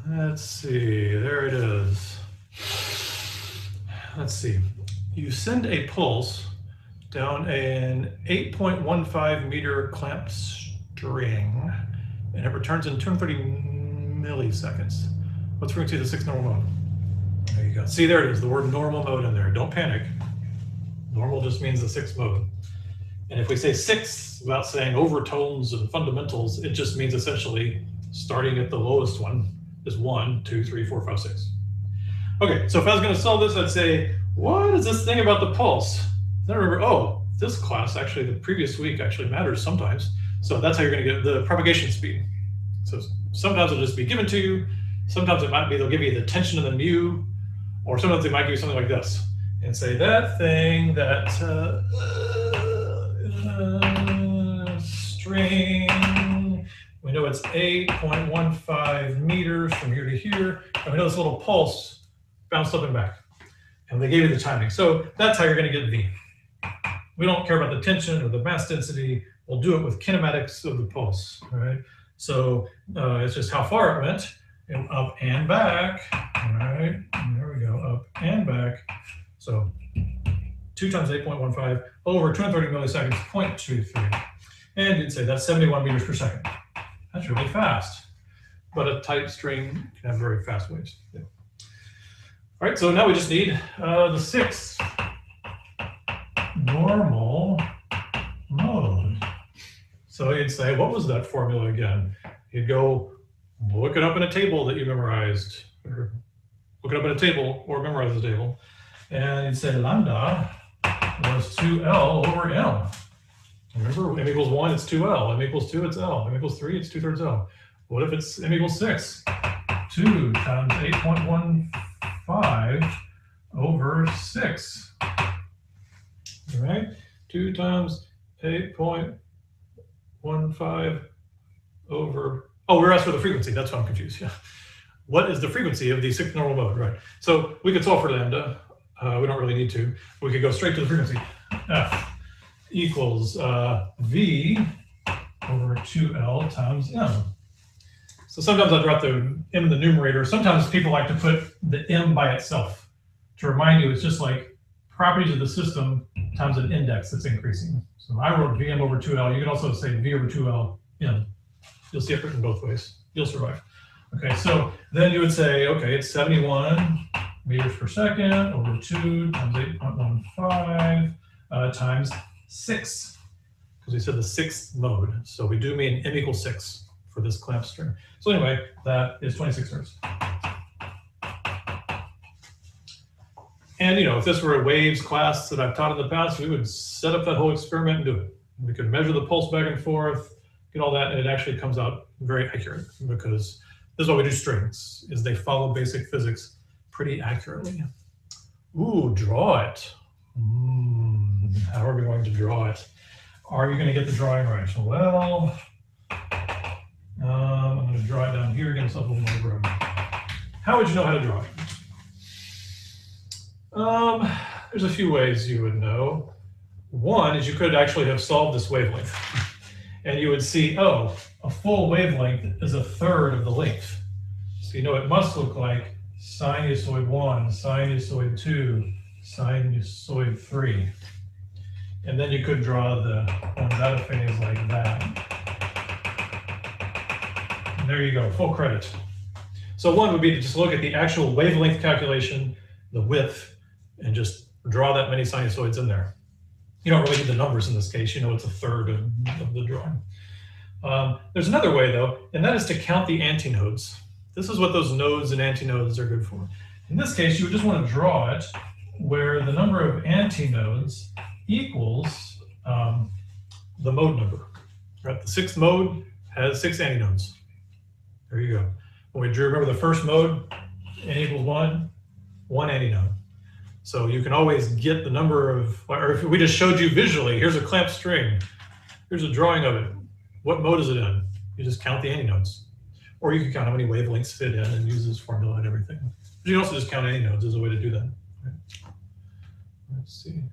Let's see, there it is. Let's see. You send a pulse down an 8.15 meter clamped string, and it returns in 230 milliseconds. What's frequency of the sixth normal mode? There you go. See, there it is, the word normal mode in there. Don't panic. Normal just means the sixth mode. And if we say six without saying overtones and fundamentals, it just means essentially starting at the lowest one is one, two, three, four, five, six. Okay, so if I was going to solve this, I'd say, what is this thing about the pulse? Then I remember, oh, this class actually, the previous week actually matters sometimes. So that's how you're going to get the propagation speed. So sometimes it'll just be given to you. Sometimes it might be they'll give you the tension of the mu, or sometimes they might give you something like this and say that thing that uh, uh, We know it's 8.15 meters from here to here, and we know this little pulse bounced up and back. And they gave you the timing. So that's how you're going to get V. We don't care about the tension or the mass density. We'll do it with kinematics of the pulse. All right. So uh, it's just how far it went, and up and back. All right. And there we go, up and back. So 2 times 8.15 over 230 milliseconds, 0.23. And you'd say that's 71 meters per second. That's really fast. But a tight string can have very fast waves. Yeah. All right, so now we just need uh, the sixth normal mode. So you'd say, what was that formula again? You'd go look it up in a table that you memorized, or look it up in a table or memorize the table. And you'd say lambda was 2L over M. Remember, M equals 1, it's 2L. M equals 2, it's L. M equals 3, it's 2 thirds L. What if it's M equals 6? 2 times 8.15 over 6. All right? 2 times 8.15 over, oh, we're asked for the frequency. That's why I'm confused. Yeah. What is the frequency of the sixth normal mode? Right. So we could solve for lambda. Uh, we don't really need to. We could go straight to the frequency. F equals uh, V over 2L times M. So sometimes I drop the M in the numerator. Sometimes people like to put the M by itself to remind you it's just like properties of the system times an index that's increasing. So I wrote VM over 2L. You could also say V over 2L M. You'll see it written both ways. You'll survive. Okay, so then you would say, okay, it's 71 meters per second over 2 times 8.15 uh, times 6, because we said the sixth mode. So we do mean m equals 6 for this clamp string. So anyway, that is 26 hertz. And you know, if this were a waves class that I've taught in the past, we would set up that whole experiment and do it. We could measure the pulse back and forth, get all that, and it actually comes out very accurate because this is why we do strings, is they follow basic physics pretty accurately. Ooh, draw it. Mm, how are we going to draw it? Are you going to get the drawing right? Well, um, I'm going to draw it down here, get myself a little more room. How would you know how to draw it? Um, there's a few ways you would know. One is you could actually have solved this wavelength. and you would see, oh, a full wavelength is a third of the length. So you know it must look like sinusoid 1, sinusoid 2, sinusoid 3. And then you could draw the phase like that. And there you go, full credit. So one would be to just look at the actual wavelength calculation, the width, and just draw that many sinusoids in there. You don't really need the numbers in this case, you know it's a third of, of the drawing. Um, there's another way though, and that is to count the antinodes. This is what those nodes and antinodes are good for. In this case, you would just want to draw it where the number of antinodes equals um, the mode number. Right, the sixth mode has six antinodes. There you go. When we drew, remember the first mode, n equals one, one antinode. So you can always get the number of, or if we just showed you visually, here's a clamped string, here's a drawing of it. What mode is it in? You just count the antinodes. Or you can count how many wavelengths fit in and use this formula and everything. But you can also just count antinodes as a way to do that. Right? Let's see.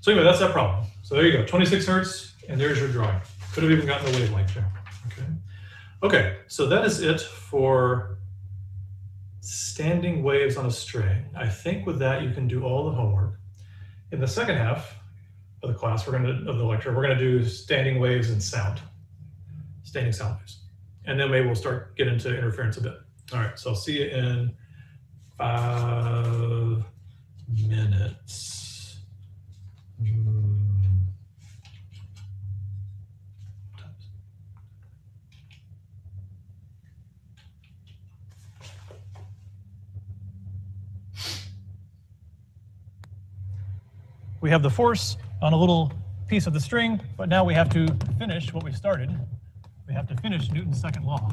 So anyway, that's that problem. So there you go, 26 hertz, and there's your drawing. Could have even gotten the wavelength there. Okay. Okay, so that is it for standing waves on a string. I think with that you can do all the homework. In the second half of the class, we're going to of the lecture, we're going to do standing waves and sound, standing sound waves, and then maybe we'll start get into interference a bit. All right, so I'll see you in five minutes. We have the force on a little piece of the string, but now we have to finish what we started. We have to finish Newton's second law.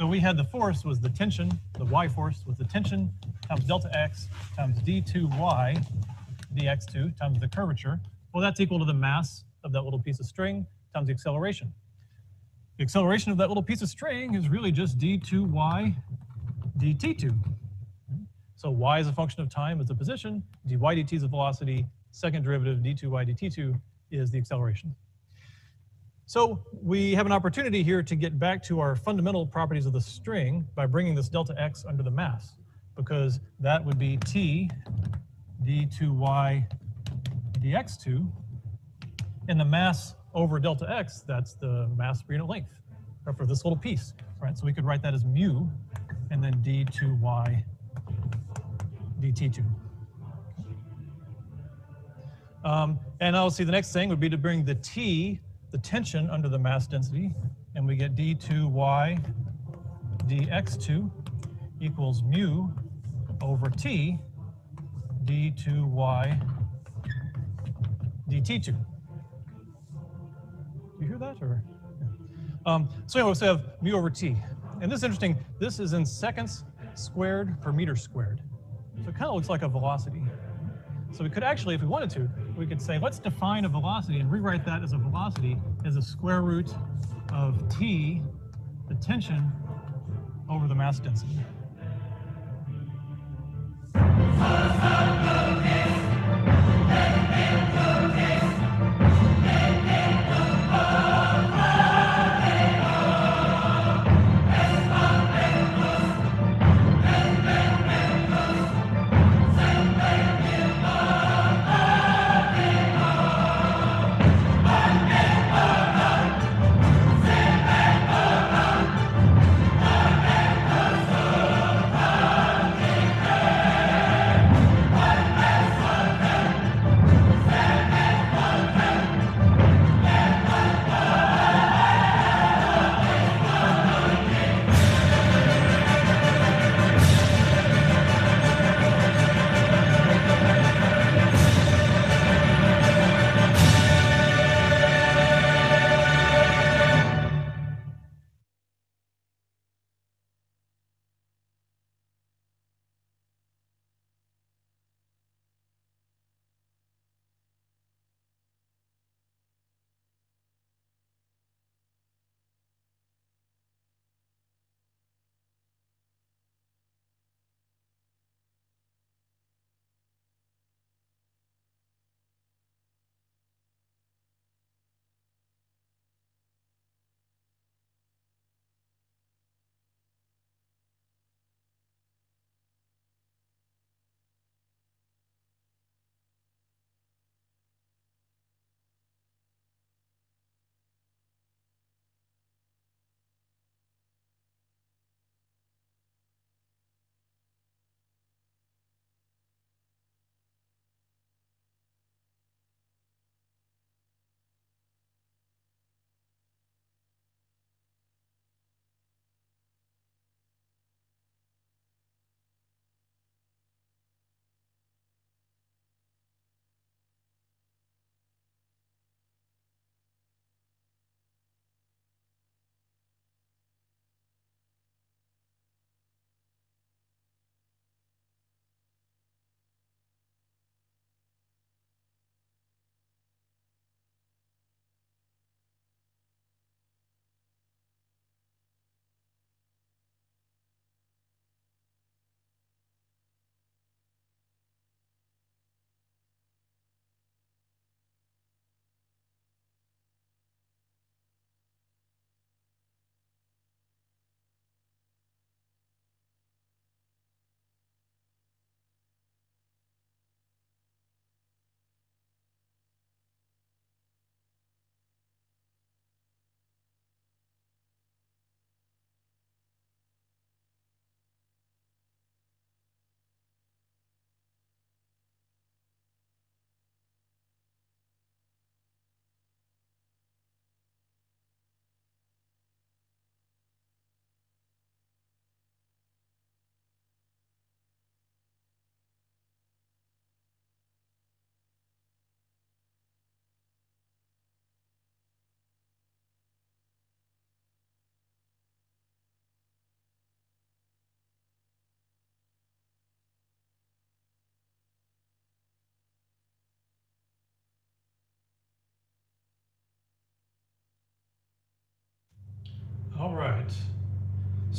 So we had the force was the tension, the y force was the tension times delta x times d2y dx2 times the curvature. Well, that's equal to the mass of that little piece of string times the acceleration. The acceleration of that little piece of string is really just d2y dt2. So y is a function of time, it's a position, dy dt is a velocity, second derivative d2y dt2 is the acceleration. So we have an opportunity here to get back to our fundamental properties of the string by bringing this delta x under the mass, because that would be t d2y dx2, and the mass over delta x, that's the mass per unit length, or for this little piece, right? So we could write that as mu, and then d2y dt2. Um, and obviously the next thing would be to bring the t the tension under the mass density, and we get d2y dx2 equals mu over t d2y dt2. Do you hear that? Or um, so anyway, so we have mu over t. And this is interesting. This is in seconds squared per meter squared. So it kind of looks like a velocity. So we could actually, if we wanted to, we could say, let's define a velocity and rewrite that as a velocity as a square root of t, the tension, over the mass density.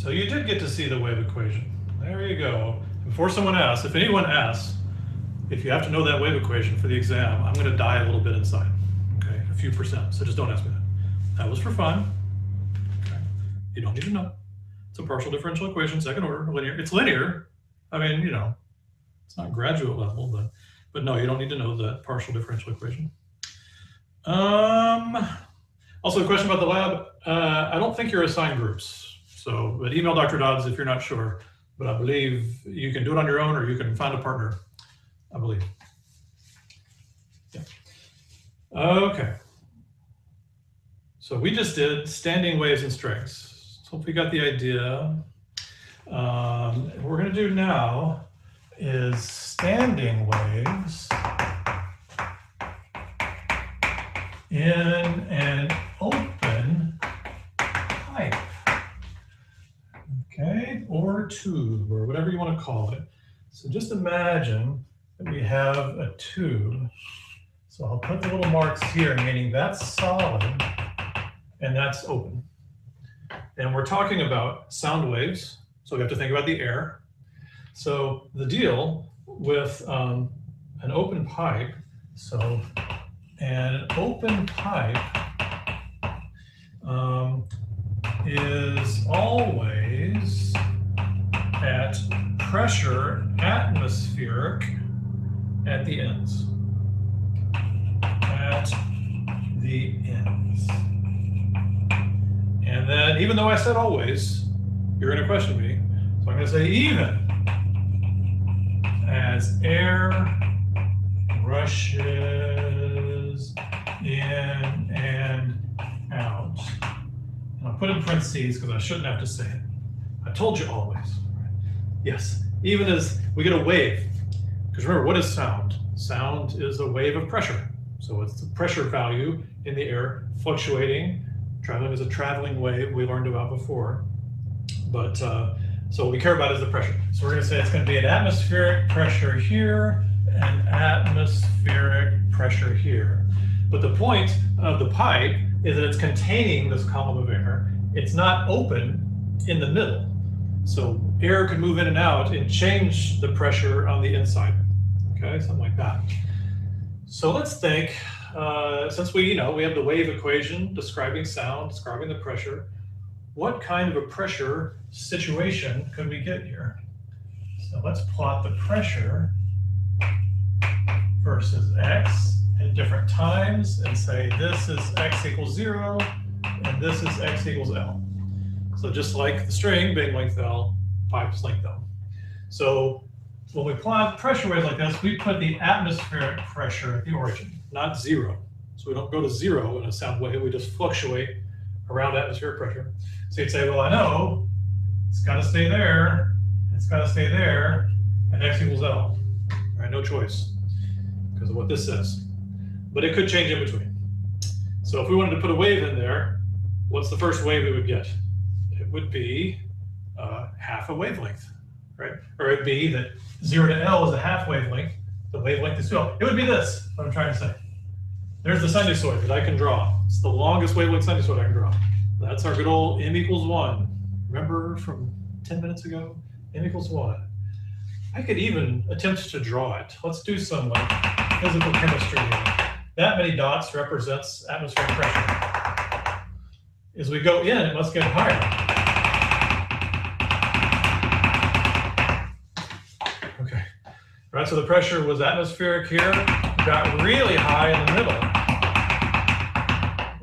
So you did get to see the wave equation. There you go. Before someone asks, if anyone asks, if you have to know that wave equation for the exam, I'm going to die a little bit inside. Okay, a few percent. So just don't ask me that. That was for fun. Okay. You don't need to know. It's a partial differential equation, second order, linear. It's linear. I mean, you know, it's not graduate level, but but no, you don't need to know the partial differential equation. Um, also, a question about the lab. Uh, I don't think you're assigned groups. So, but email Dr. Dodds if you're not sure. But I believe you can do it on your own or you can find a partner, I believe. Yeah. Okay. So we just did standing waves and strings. So hope we got the idea. Um, what we're going to do now is standing waves in an open pipe, okay, or tube, or whatever you want to call it. So just imagine that we have a tube. So I'll put the little marks here, meaning that's solid and that's open. And we're talking about sound waves, so we have to think about the air. So the deal with um, an open pipe, so an open pipe um, is always at pressure atmospheric at the ends. At the ends. And then, even though I said always, you're going to question me. So I'm going to say even as air rushes in and out. And I'll put in parentheses because I shouldn't have to say it. I told you always. Yes, even as we get a wave, because remember, what is sound? Sound is a wave of pressure. So it's the pressure value in the air fluctuating. Traveling is a traveling wave we learned about before. But uh, so what we care about is the pressure. So we're going to say it's going to be an atmospheric pressure here, an atmospheric pressure here. But the point of the pipe is that it's containing this column of air. It's not open in the middle. So air can move in and out and change the pressure on the inside. Okay, something like that. So let's think, uh, since we, you know, we have the wave equation describing sound, describing the pressure, what kind of a pressure situation could we get here? So let's plot the pressure versus x at different times and say this is x equals zero and this is x equals L. So just like the string being length L, pipe's like L. So when we plot pressure waves like this, we put the atmospheric pressure at the origin, not zero. So we don't go to zero in a sound wave, we just fluctuate around atmospheric pressure. So you'd say, well, I know it's got to stay there, it's got to stay there, and x equals L. Right, no choice because of what this says. But it could change in between. So if we wanted to put a wave in there, what's the first wave we would get? It would be half a wavelength, right? Or it'd be that zero to L is a half wavelength. The wavelength is two L. It would be this, what I'm trying to say. There's the sinusoid that I can draw. It's the longest wavelength sinusoid I can draw. That's our good old m equals one. Remember from 10 minutes ago? m equals one. I could even attempt to draw it. Let's do some like physical chemistry here. That many dots represents atmospheric pressure. As we go in, it must get higher. Right, so the pressure was atmospheric here, got really high in the middle,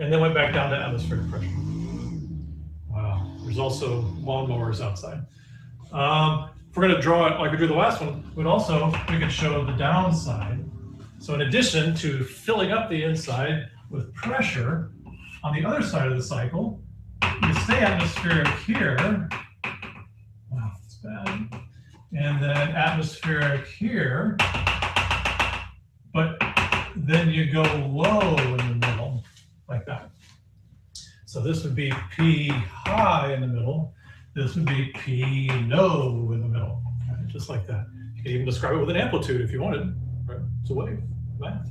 and then went back down to atmospheric pressure. Wow, there's also lawnmowers outside. Um, if we're going to draw it like we drew the last one, we'd also, we could show the downside. So in addition to filling up the inside with pressure, on the other side of the cycle, you stay atmospheric here. Wow, that's bad. And then atmospheric here. But then you go low in the middle, like that. So this would be P high in the middle. This would be P low in the middle, right? just like that. You can even describe it with an amplitude if you wanted, right? It's a wave, math.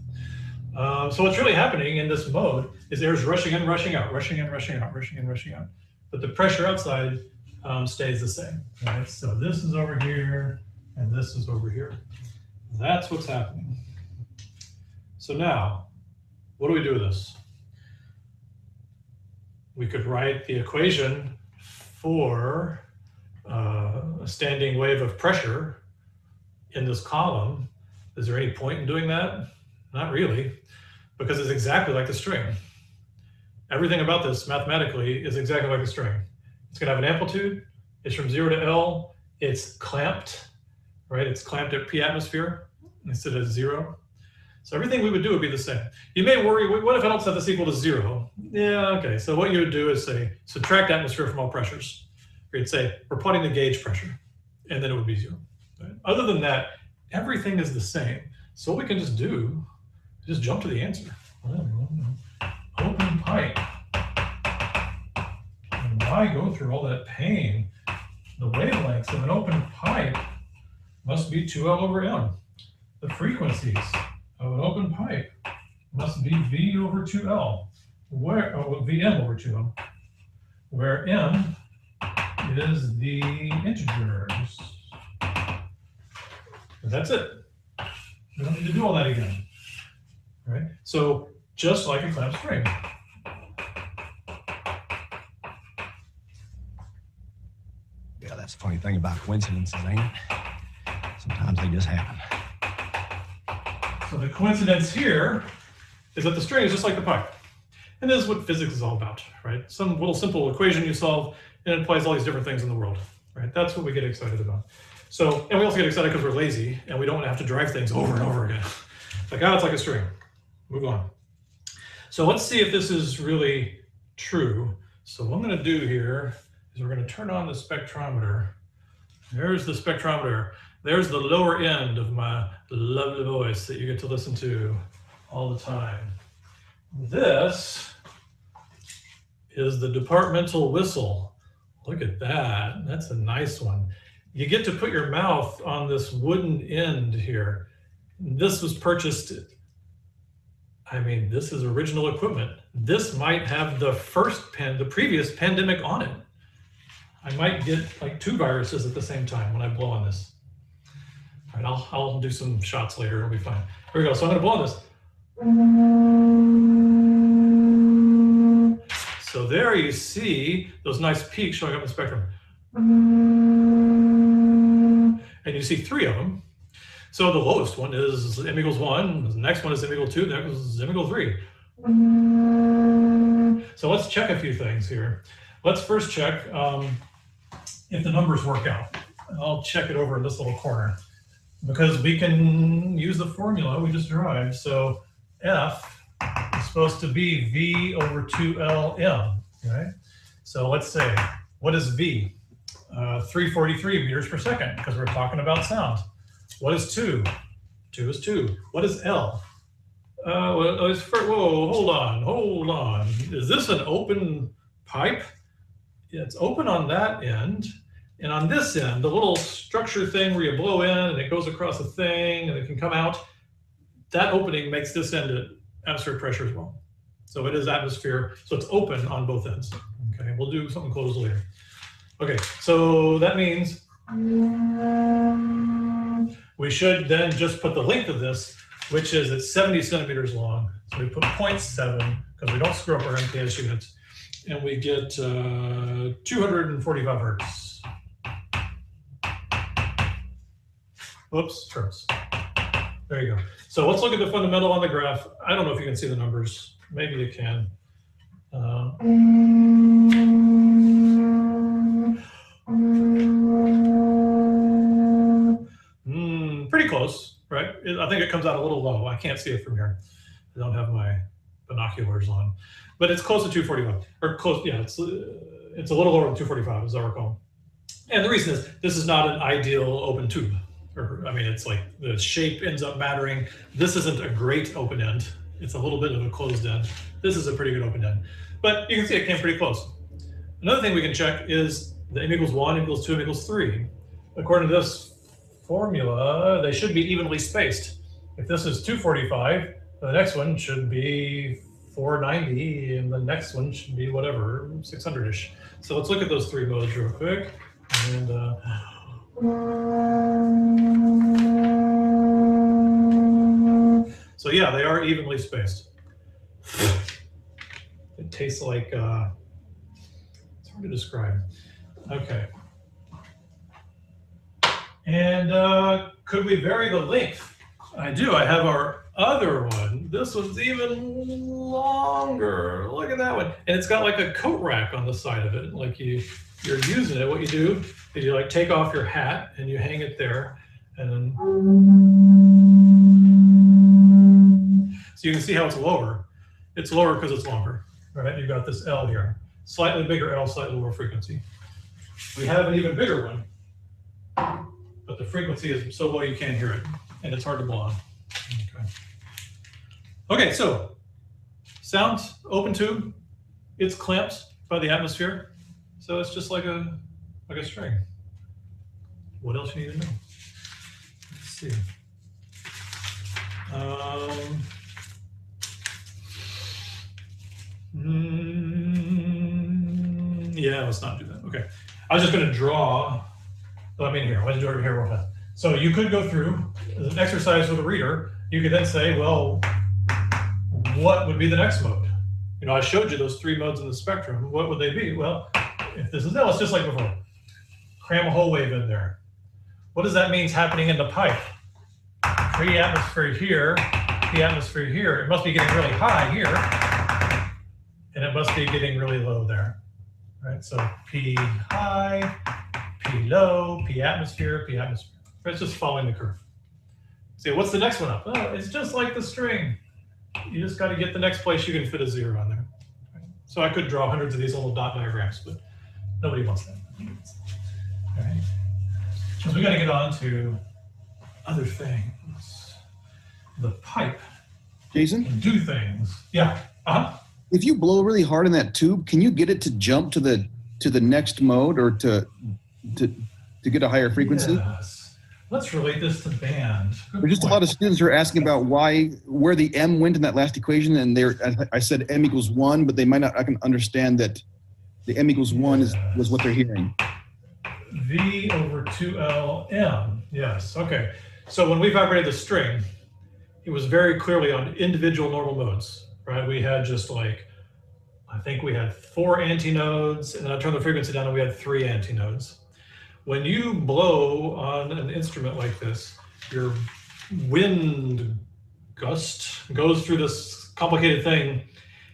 Uh, so what's really happening in this mode is air is rushing in, rushing out, rushing in, rushing out, rushing in, rushing out. But the pressure outside um, stays the same. Right? So this is over here, and this is over here. That's what's happening. So now, what do we do with this? We could write the equation for uh, a standing wave of pressure in this column. Is there any point in doing that? Not really, because it's exactly like the string. Everything about this mathematically is exactly like a string. It's going to have an amplitude. It's from zero to L. It's clamped, right? It's clamped at P atmosphere instead of zero. So everything we would do would be the same. You may worry, what if I don't set this equal to zero? Yeah, okay. So what you would do is say, subtract atmosphere from all pressures. You'd say, we're plotting the gauge pressure, and then it would be zero. Right? Other than that, everything is the same. So what we can just do, just jump to the answer. Open pipe. Why go through all that pain? The wavelengths of an open pipe must be 2L over M. The frequencies of an open pipe must be V over 2L, where oh, Vm over 2L, where M is the integers. And that's it. We don't need to do all that again. All right? So just like a clamp string.
Yeah, that's the funny thing about coincidences, ain't it? Sometimes they just happen.
So the coincidence here is that the string is just like the pipe. And this is what physics is all about, right? Some little simple equation you solve and it applies all these different things in the world, right? That's what we get excited about. So, and we also get excited because we're lazy and we don't want to have to drive things over and over again. It's like, oh, it's like a string. Move on. So let's see if this is really true. So what I'm going to do here is we're going to turn on the spectrometer. There's the spectrometer. There's the lower end of my lovely voice that you get to listen to all the time. This is the departmental whistle. Look at that. That's a nice one. You get to put your mouth on this wooden end here. This was purchased, I mean, this is original equipment. This might have the first pen, the previous pandemic on it. I might get like two viruses at the same time when I blow on this. All right, I'll, I'll do some shots later. It'll be fine. Here we go. So I'm going to blow on this. So there you see those nice peaks showing up in the spectrum. And you see three of them. So the lowest one is m equals one, the next one is m equals two, the next one is m equals three. So let's check a few things here. Let's first check um, if the numbers work out. I'll check it over in this little corner because we can use the formula we just derived. So F is supposed to be V over 2LM, right? So let's say, what is V? Uh, 343 meters per second, because we're talking about sound. What is 2? 2 is 2. What is L? Uh, well, whoa, hold on, hold on. Is this an open pipe? It's open on that end. And on this end, the little structure thing where you blow in and it goes across a thing and it can come out, that opening makes this end at atmospheric pressure as well. So it is atmosphere, so it's open on both ends. Okay, we'll do something closed later. Okay, so that means we should then just put the length of this, which is at 70 centimeters long. So we put 0.7 because we don't screw up our MKS units, and we get uh, 245 hertz. Oops, hertz. There you go. So let's look at the fundamental on the graph. I don't know if you can see the numbers. Maybe you can. Uh, mm, pretty close, right? I think it comes out a little low. I can't see it from here. I don't have my binoculars on, but it's close to 245 or close. Yeah, it's uh, it's a little lower than 245 as I recall. And the reason is this is not an ideal open tube or I mean, it's like the shape ends up mattering. This isn't a great open end. It's a little bit of a closed end. This is a pretty good open end, but you can see it came pretty close. Another thing we can check is the m equals one, m equals two, m equals three. According to this formula, they should be evenly spaced. If this is 245, the next one should be 490, and the next one should be whatever, 600-ish. So let's look at those three modes real quick. And uh, so yeah, they are evenly spaced. It tastes like uh, it's hard to describe. Okay. And uh, could we vary the length? I do. I have our other one. This one's even longer. Look at that one. And it's got like a coat rack on the side of it. Like you, you're using it. What you do is you like take off your hat and you hang it there. And then, so you can see how it's lower. It's lower because it's longer, right? You've got this L here. Slightly bigger L, slightly lower frequency. We have an even bigger one but the frequency is so low you can't hear it, and it's hard to blow on. Okay. So sounds open tube. It's clamped by the atmosphere, so it's just like a like a string. What else you need to know? Let's see. Um, mm, yeah, let's not do that. Okay, I was just going to draw Let I mean, here, let's do it here real fast. So you could go through as an exercise with a reader. You could then say, well, what would be the next mode? You know, I showed you those three modes in the spectrum. What would they be? Well, if this is L, it's just like before. Cram a whole wave in there. What does that mean is happening in the pipe? Pre-atmosphere here, the atmosphere here. It must be getting really high here, and it must be getting really low there. Right? So P high, P low, P atmosphere, P atmosphere. It's just following the curve. See, what's the next one up? Oh, it's just like the string. You just got to get the next place you can fit a zero on there. So I could draw hundreds of these little dot diagrams, but nobody wants that. All right. So we got to get on to other things. The pipe
Jason,
can do things. Yeah. Uh-huh.
if you blow really hard in that tube, can you get it to jump to the to the next mode or to to to get a higher frequency?
Yes. Let's relate this to band. Good
just a
point.
lot of students are asking about why where the m went in that last equation, and they're I- I said m equals one, but they might not I can understand that the m equals one is was what they're hearing.
V over 2LM. Yes. Okay. So when we vibrated the string, it was very clearly on individual normal modes, right? We had just like, I think we had four antinodes, and then I turned the frequency down and we had three antinodes. When you blow on an instrument like this, your wind gust goes through this complicated thing.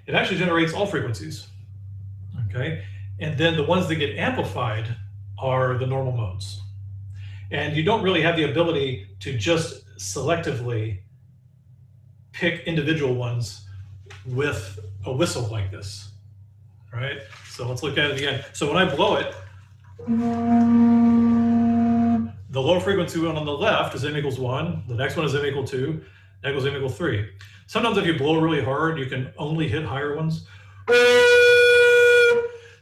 It actually generates all frequencies. Okay. And then the ones that get amplified are the normal modes. And you don't really have the ability to just selectively pick individual ones with a whistle like this, right? So let's look at it again. So when I blow it, the low frequency one on the left is m equals one, the next one is m equal two, that equals m equal three. Sometimes if you blow really hard, you can only hit higher ones.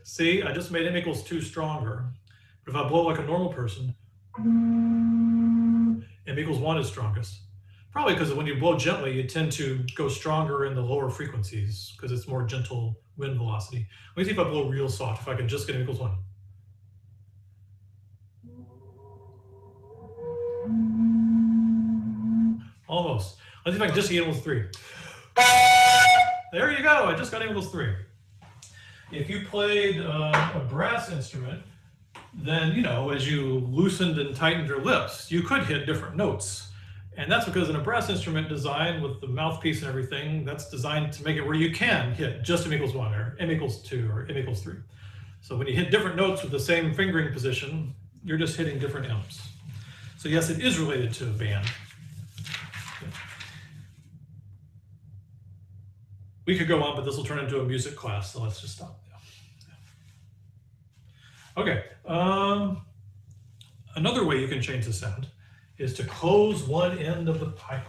See, I just made m equals two stronger. But if I blow like a normal person, m equals one is strongest. Probably because when you blow gently, you tend to go stronger in the lower frequencies because it's more gentle wind velocity. Let me see if I blow real soft, if I can just get m equals one. Almost. Let's see if I can just get equals three. There you go. I just got equals three. If you played uh, a brass instrument, then you know as you loosened and tightened your lips, you could hit different notes. And that's because in a brass instrument design with the mouthpiece and everything, that's designed to make it where you can hit just m equals one or m equals two or m equals three. So when you hit different notes with the same fingering position, you're just hitting different m's. So yes, it is related to a band. We could go on, but this will turn into a music class, so let's just stop. Okay. Um, another way you can change the sound is to close one end of the pipe.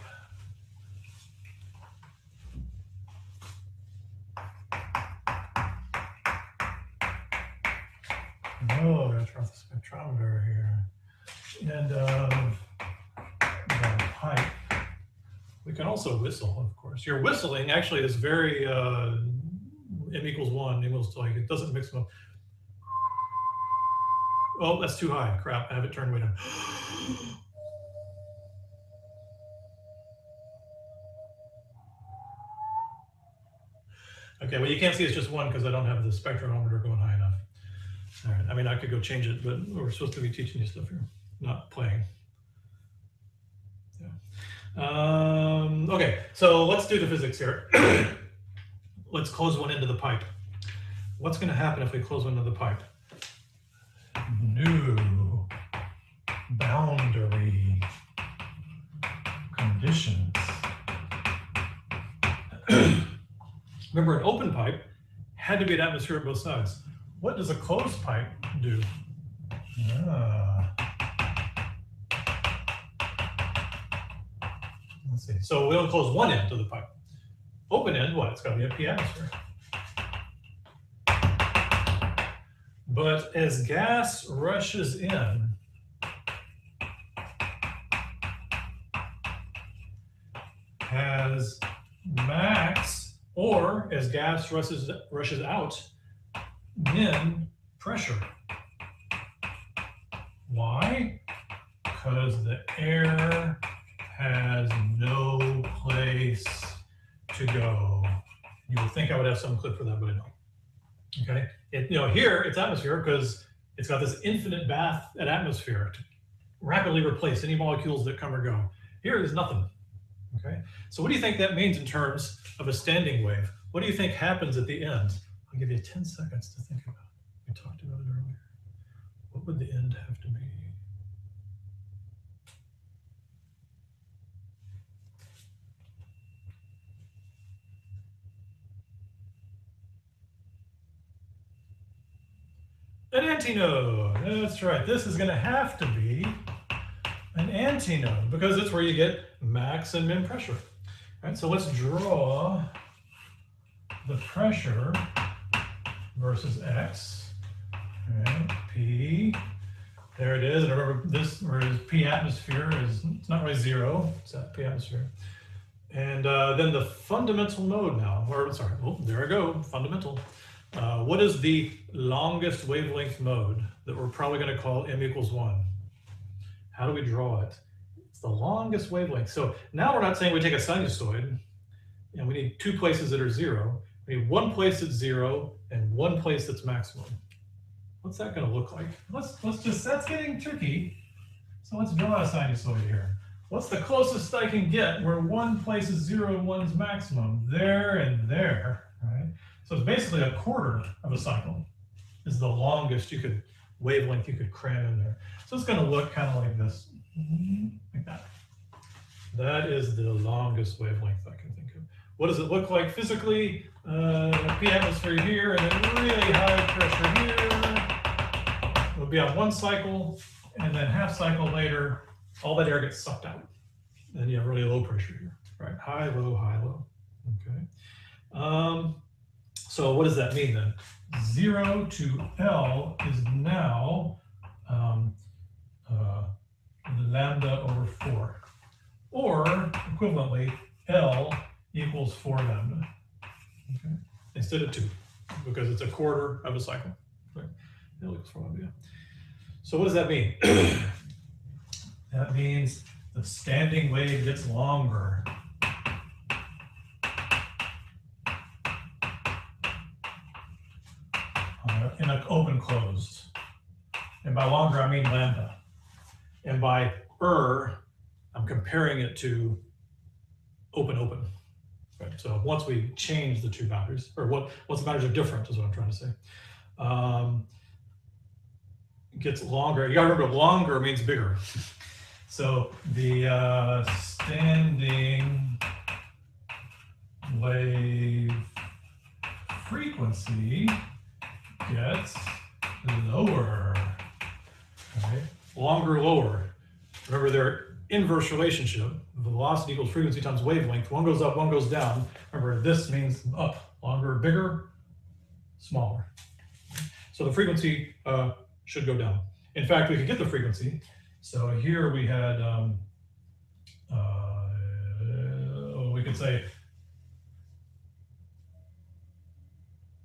Oh, I'm gonna turn off the spectrometer here. And um, the pipe. We can also whistle, of course. Your whistling actually is very uh, m equals one, equals like it doesn't mix them up. Oh, that's too high. Crap, I have it turned way down. Okay, well, you can't see it's just one because I don't have the spectrometer going high enough. All right, I mean, I could go change it, but we're supposed to be teaching you stuff here, not playing. Um, okay, so let's do the physics here. let's close one end of the pipe. What's going to happen if we close one end of the pipe? New boundary conditions. Remember, an open pipe had to be an atmosphere at both sides. What does a closed pipe do? Ah. See. So we only close one end of the pipe. Open end, what? It's got to be a p atmosphere. But as gas rushes in, as max or as gas rushes rushes out, min pressure. Why? Because the air has no place to go. You would think I would have some clip for that, but I don't. Okay, it, you know here it's atmosphere because it's got this infinite bath at atmosphere to rapidly replace any molecules that come or go. Here there's nothing. Okay, so what do you think that means in terms of a standing wave? What do you think happens at the end? I'll give you 10 seconds to think about it. We talked about it earlier. What would the end have to be? An antinode. That's right. This is going to have to be an antinode because it's where you get max and min pressure. All right, so let's draw the pressure versus X. Right, P. There it is. And remember this, whereas P atmosphere is it's not really zero, it's at P atmosphere. And uh, then the fundamental mode now, or sorry, oh, there I go, fundamental. Uh, what is the longest wavelength mode that we're probably going to call m equals one? How do we draw it? It's the longest wavelength. So now we're not saying we take a sinusoid and we need two places that are zero. We need one place that's zero and one place that's maximum. What's that going to look like? Let's let's just that's getting tricky. So let's draw a sinusoid here. What's the closest I can get where one place is zero and one's maximum? There and there? So it's basically a quarter of a cycle is the longest you could wavelength you could cram in there. So it's going to look kind of like this, like that. That is the longest wavelength I can think of. What does it look like physically? Uh, P atmosphere here and then really high pressure here. It'll be on one cycle and then half cycle later, all that air gets sucked out. And you have really low pressure here, right? High, low, high, low. Okay. Um, so what does that mean then? Zero to L is now um, uh, lambda over four. Or equivalently, L equals four lambda. Okay. Instead of two, because it's a quarter of a cycle. Right? L equals four lambda. So what does that mean? that means the standing wave gets longer. uh, in an open closed. And by longer, I mean lambda. And by er, I'm comparing it to open open. Right. So once we change the two boundaries, or what once the boundaries are different, is what I'm trying to say. Um, it gets longer. You gotta remember, longer means bigger. so the uh, standing wave frequency gets lower. Okay? Longer, lower. Remember their inverse relationship. Velocity equals frequency times wavelength. One goes up, one goes down. Remember, this means up. Longer, bigger, smaller. So the frequency uh, should go down. In fact, we could get the frequency. So here we had, um, uh, we could say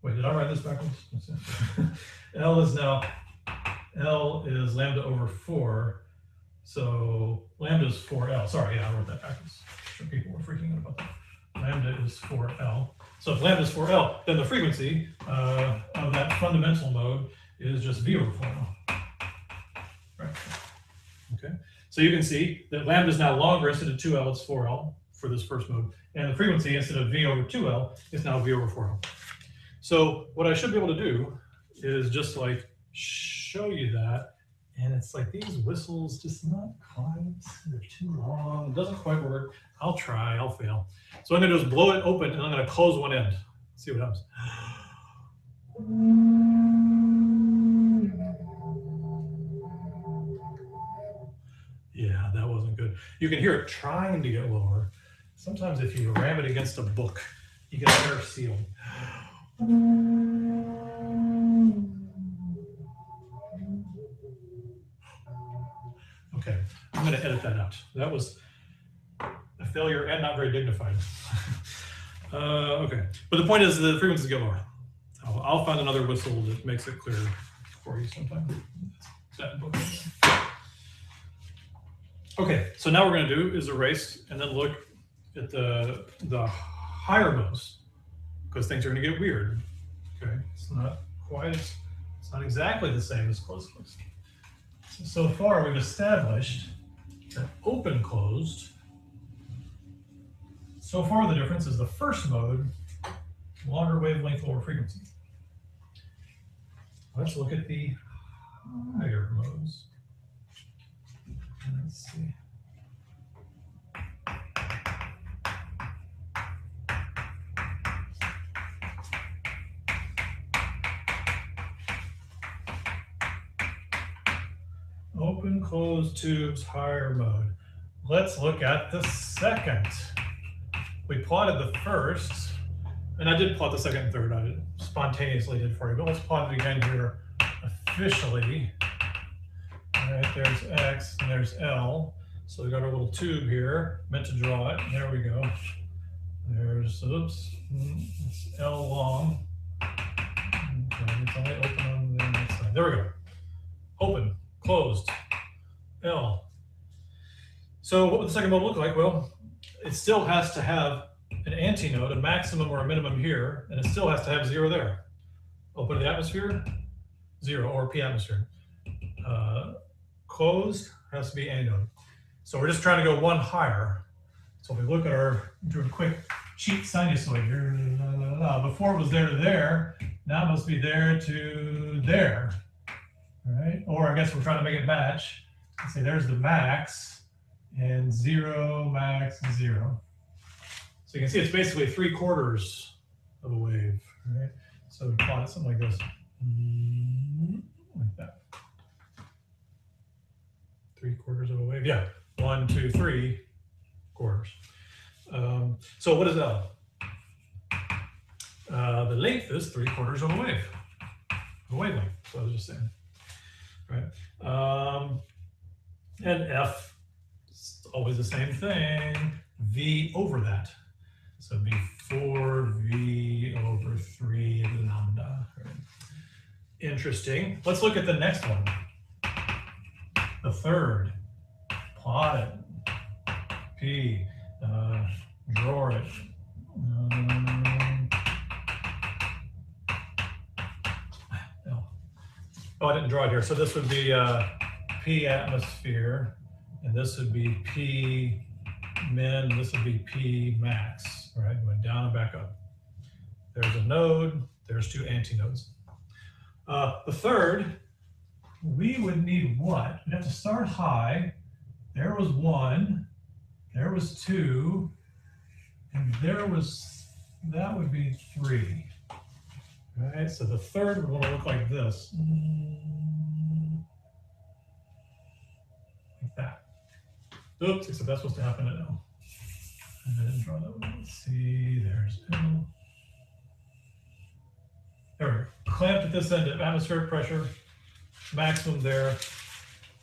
Wait, did I write this backwards? L is now, L is lambda over four. So lambda is four L. Sorry, yeah, I wrote that backwards. People were freaking out about that. Lambda is four L. So if lambda is four L, then the frequency uh, of that fundamental mode is just V over four L. Right. Okay. So you can see that lambda is now longer instead of two L, it's four L for this first mode. And the frequency instead of V over two L is now V over four L. So what I should be able to do is just like show you that. And it's like these whistles just not quite, they're too long. It doesn't quite work. I'll try, I'll fail. So I'm gonna just blow it open and I'm gonna close one end. See what happens. Yeah, that wasn't good. You can hear it trying to get lower. Sometimes if you ram it against a book, you get a better seal. Okay, I'm gonna edit that out. That was a failure and not very dignified. Uh, okay, but the point is the frequencies get lower. I'll, I'll find another whistle that makes it clear for you sometime. That book. Okay, so now we're gonna do is erase and then look at the the higher modes because things are gonna get weird. Okay, it's not quite as, it's not exactly the same as closed closed. So, so far we've established that open closed. So far the difference is the first mode, longer wavelength, lower frequency. Let's look at the higher modes. Let's see. Open closed tubes higher mode. Let's look at the second. We plotted the first, and I did plot the second and third. I spontaneously did for you, but let's plot it again here officially. All right, there's X and there's L. So we got our little tube here, meant to draw it. There we go. There's, oops, it's L long. Okay, it's only open on the side. There we go. Open, closed, L. So what would the second mode look like? Well, it still has to have an antinode, a maximum or a minimum here, and it still has to have zero there. Open the atmosphere, zero, or P atmosphere. Uh, closed has to be antinode. So we're just trying to go one higher. So if we look at our, do a quick cheat sinusoid here, la, la, la, before it was there to there, now it must be there to there, right? Or I guess we're trying to make it match. Let's say there's the max, and zero, max, zero. So you can see it's basically three quarters of a wave, right? So we plot it something like this, like that. Three quarters of a wave, yeah. One, two, three quarters. Um, so what is L? Uh, the length is three quarters of a wave, a wavelength. So I was just saying, right? Um, and F always the same thing, V over that. So it'd be 4V over 3 lambda. Interesting. Let's look at the next one. The third. Plot it. P. Uh, draw it. Um, oh, I didn't draw it here. So this would be uh, P atmosphere and this would be P min, this would be P max, right? Going down and back up. There's a node, there's two antinodes. Uh, the third, we would need what? We'd have to start high. There was one, there was two, and there was, that would be three. Right, so the third would want to look like this. Like that. Oops, except that's supposed to happen at L. And didn't draw that one. Let's see, there's L. There we go. Clamped at this end at atmospheric pressure, maximum there.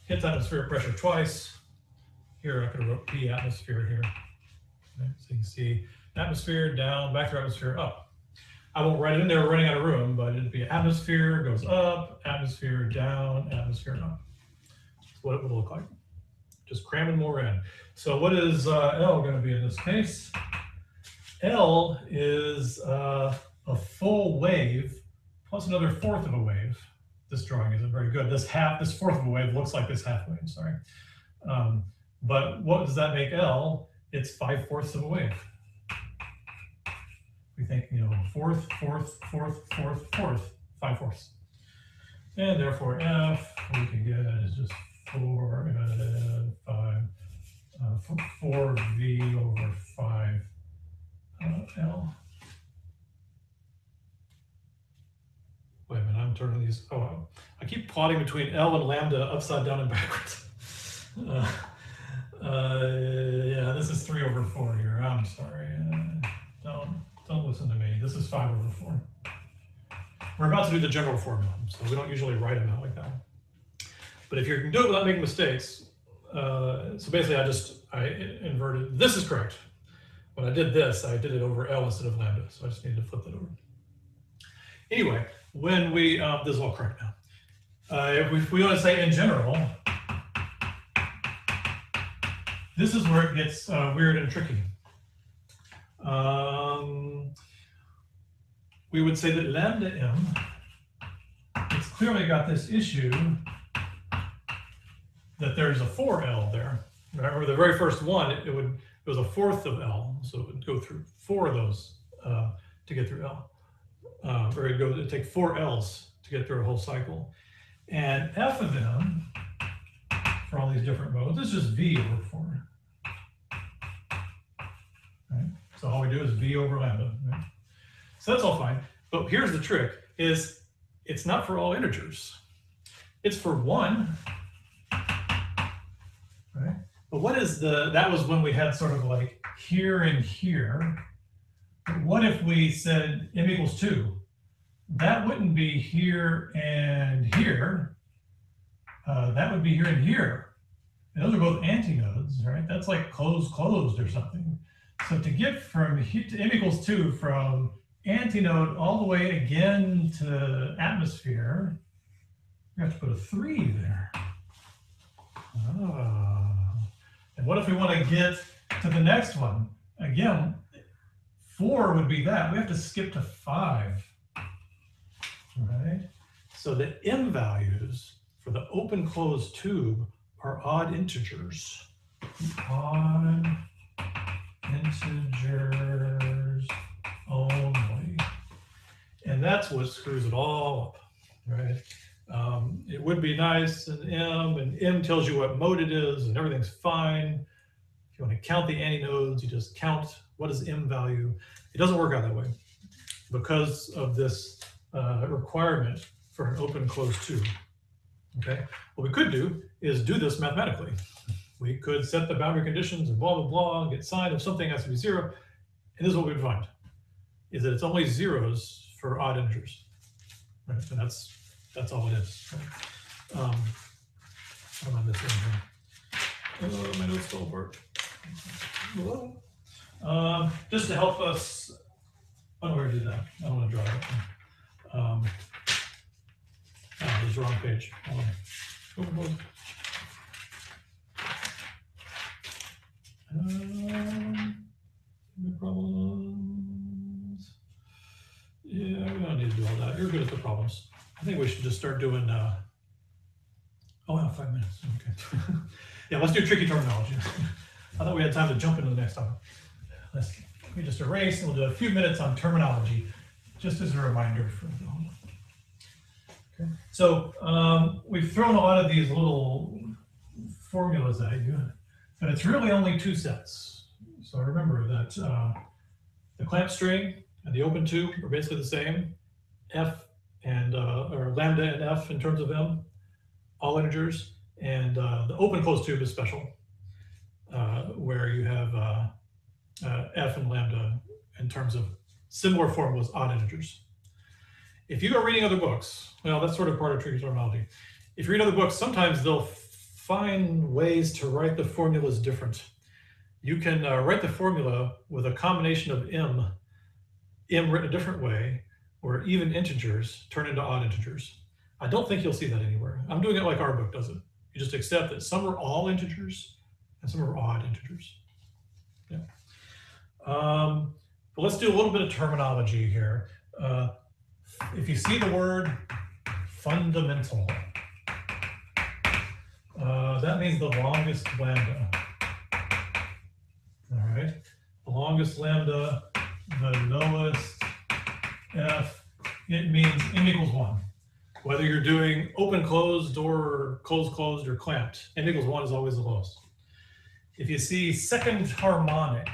Hit atmospheric pressure twice. Here, I could have wrote P atmosphere here. Okay, so you can see atmosphere down, back to atmosphere up. I won't write it in there, we're running out of room, but it'd be atmosphere goes up, atmosphere down, atmosphere up. That's what it would look like. Just cramming more in. So what is uh, L going to be in this case? L is uh, a full wave plus another fourth of a wave. This drawing isn't very good. This half, this fourth of a wave looks like this half wave, sorry. Um, but what does that make L? It's five fourths of a wave. We think, you know, fourth, fourth, fourth, fourth, fourth, five fourths. And therefore F, we can get is just four, uh, five, uh, f- four V over five uh, L. Wait a minute, I'm turning these, oh, I keep plotting between L and lambda upside down and backwards. Uh, uh, yeah, this is three over four here. I'm sorry. Uh, don't don't listen to me. This is five over four. We're about to do the general formula, so we don't usually write them out like that. But if you can do it without making mistakes, uh, so basically I just I inverted. This is correct. When I did this, I did it over L instead of lambda, so I just needed to flip that over. Anyway, when we uh, this is all correct now. Uh, if we, if we want to say in general, this is where it gets uh, weird and tricky. Um, we would say that lambda m, it's clearly got this issue that there's a 4L there. Remember the very first one, it, it would it was a fourth of L, so it would go through four of those uh, to get through L. Uh, or it'd go it'd take four L's to get through a whole cycle. And F of m for all these different modes, it's just V over four. Right? So all we do is V over lambda. Right? So that's all fine. But here's the trick is it's not for all integers. It's for one. Right? But what is the, that was when we had sort of like here and here. But what if we said m equals two? That wouldn't be here and here. Uh, that would be here and here. And those are both antinodes, right? That's like closed, closed or something. So to get from m equals two from antinode all the way again to atmosphere, we have to put a three there. Ah. And what if we want to get to the next one? Again, four would be that. We have to skip to five. Right? So the m values for the open closed tube are odd integers. Odd integers only. And that's what screws it all up, right? Um, it would be nice and M, and M tells you what mode it is, and everything's fine. If you want to count the antinodes, you just count what is M value. It doesn't work out that way because of this uh, requirement for an open closed tube. Okay, what we could do is do this mathematically. We could set the boundary conditions and blah, blah, blah, and get signed of something has to be zero. And this is what we'd find, is that it's only zeros for odd integers. Right, and that's, that's all it is. Um, what am I missing here? Oh, my notes fell apart. Hello? Um, just to help us, I don't know where to do that. I don't want to draw it. Um, ah, this is the wrong page. Hold on. Oh, hold on. Um, any problems? Yeah, we don't need to all that. You're good at the problems. I think we should just start doing, uh, oh, wow, five minutes. Okay. yeah, let's do tricky terminology. I thought we had time to jump into the next topic. Let's, let me just erase and we'll do a few minutes on terminology, just as a reminder for the whole. Okay. So um, we've thrown a lot of these little formulas at you, but it's really only two sets. So remember that uh, the clamp string and the open tube are basically the same. F and uh, or lambda and F in terms of M, all integers, and uh, the open closed tube is special, uh, where you have uh, uh, F and lambda in terms of similar formulas, odd integers. If you go reading other books, well, that's sort of part of terminology. If you read other books, sometimes they'll find ways to write the formulas different. You can uh, write the formula with a combination of M m written a different way, where even integers turn into odd integers. I don't think you'll see that anywhere. I'm doing it like our book does it. You just accept that some are all integers and some are odd integers. Yeah. Um, but let's do a little bit of terminology here. Uh, if you see the word fundamental, uh, that means the longest lambda. All right, the longest lambda, the lowest f, it means m equals one. Whether you're doing open closed or closed closed or clamped, m equals one is always the lowest. If you see second harmonic,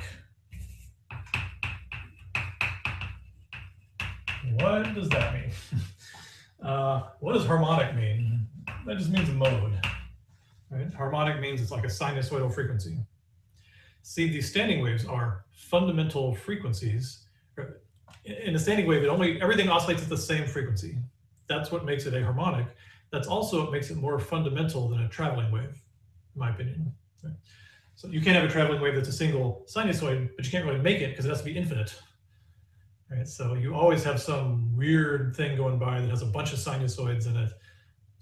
what does that mean? Uh, what does harmonic mean? That just means a mode. Right? Harmonic means it's like a sinusoidal frequency. See, these standing waves are fundamental frequencies. In a standing wave, it only everything oscillates at the same frequency. That's what makes it a harmonic. That's also what makes it more fundamental than a traveling wave, in my opinion. So you can't have a traveling wave that's a single sinusoid, but you can't really make it because it has to be infinite. Right? So you always have some weird thing going by that has a bunch of sinusoids in it,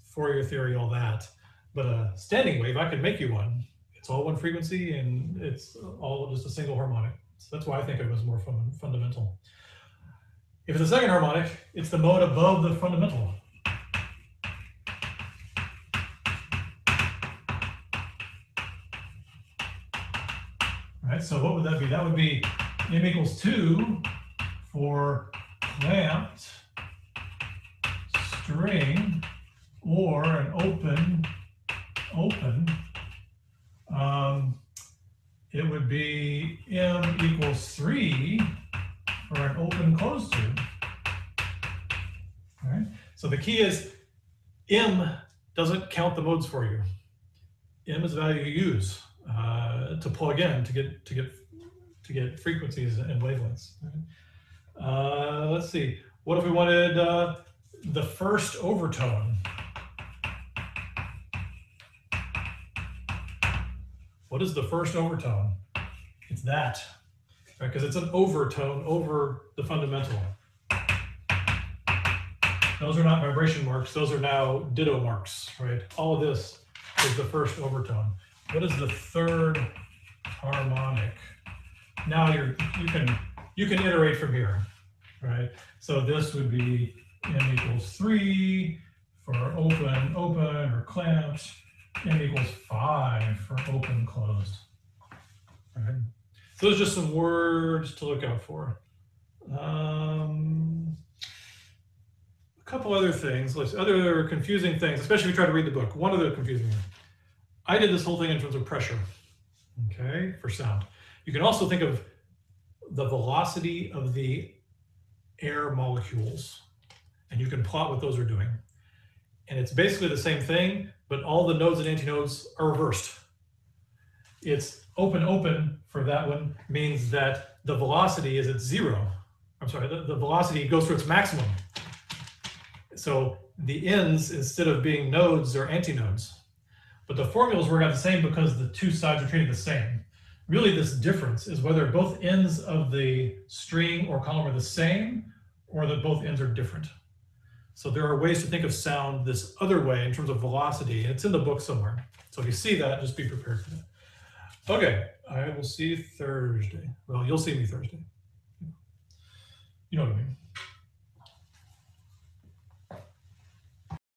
Fourier theory, all that. But a standing wave, I could make you one. It's all one frequency and it's all just a single harmonic. So that's why I think it was more fun, fundamental. If it's a second harmonic, it's the mode above the fundamental. Right, so what would that be? That would be m equals 2 for clamped string or an open open um, it would be m equals 3 for an open closed tube all right so the key is m doesn't count the modes for you m is the value you use uh, to plug in to get to get to get frequencies and wavelengths right? Uh, let's see. What if we wanted uh, the first overtone? What is the first overtone? It's that, right? Because it's an overtone over the fundamental. Those are not vibration marks. Those are now ditto marks, right? All of this is the first overtone. What is the third harmonic? Now you're you can you can iterate from here, right? So this would be m equals three for open, open, or clamped, m equals five for open, closed. Right? Those are just some words to look out for. Um, a couple other things, other confusing things, especially if you try to read the book. One of other confusing one. I did this whole thing in terms of pressure, okay, for sound. You can also think of the velocity of the air molecules, and you can plot what those are doing. And it's basically the same thing, but all the nodes and antinodes are reversed. It's open, open for that one means that the velocity is at zero. I'm sorry, the, the velocity goes to its maximum. So the ends, instead of being nodes, are antinodes. But the formulas work out the same because the two sides are treated the same really this difference is whether both ends of the string or column are the same or that both ends are different. So there are ways to think of sound this other way in terms of velocity. It's in the book somewhere. So if you see that, just be prepared for that. Okay, I will see you Thursday. Well, you'll see me Thursday. You know what I mean.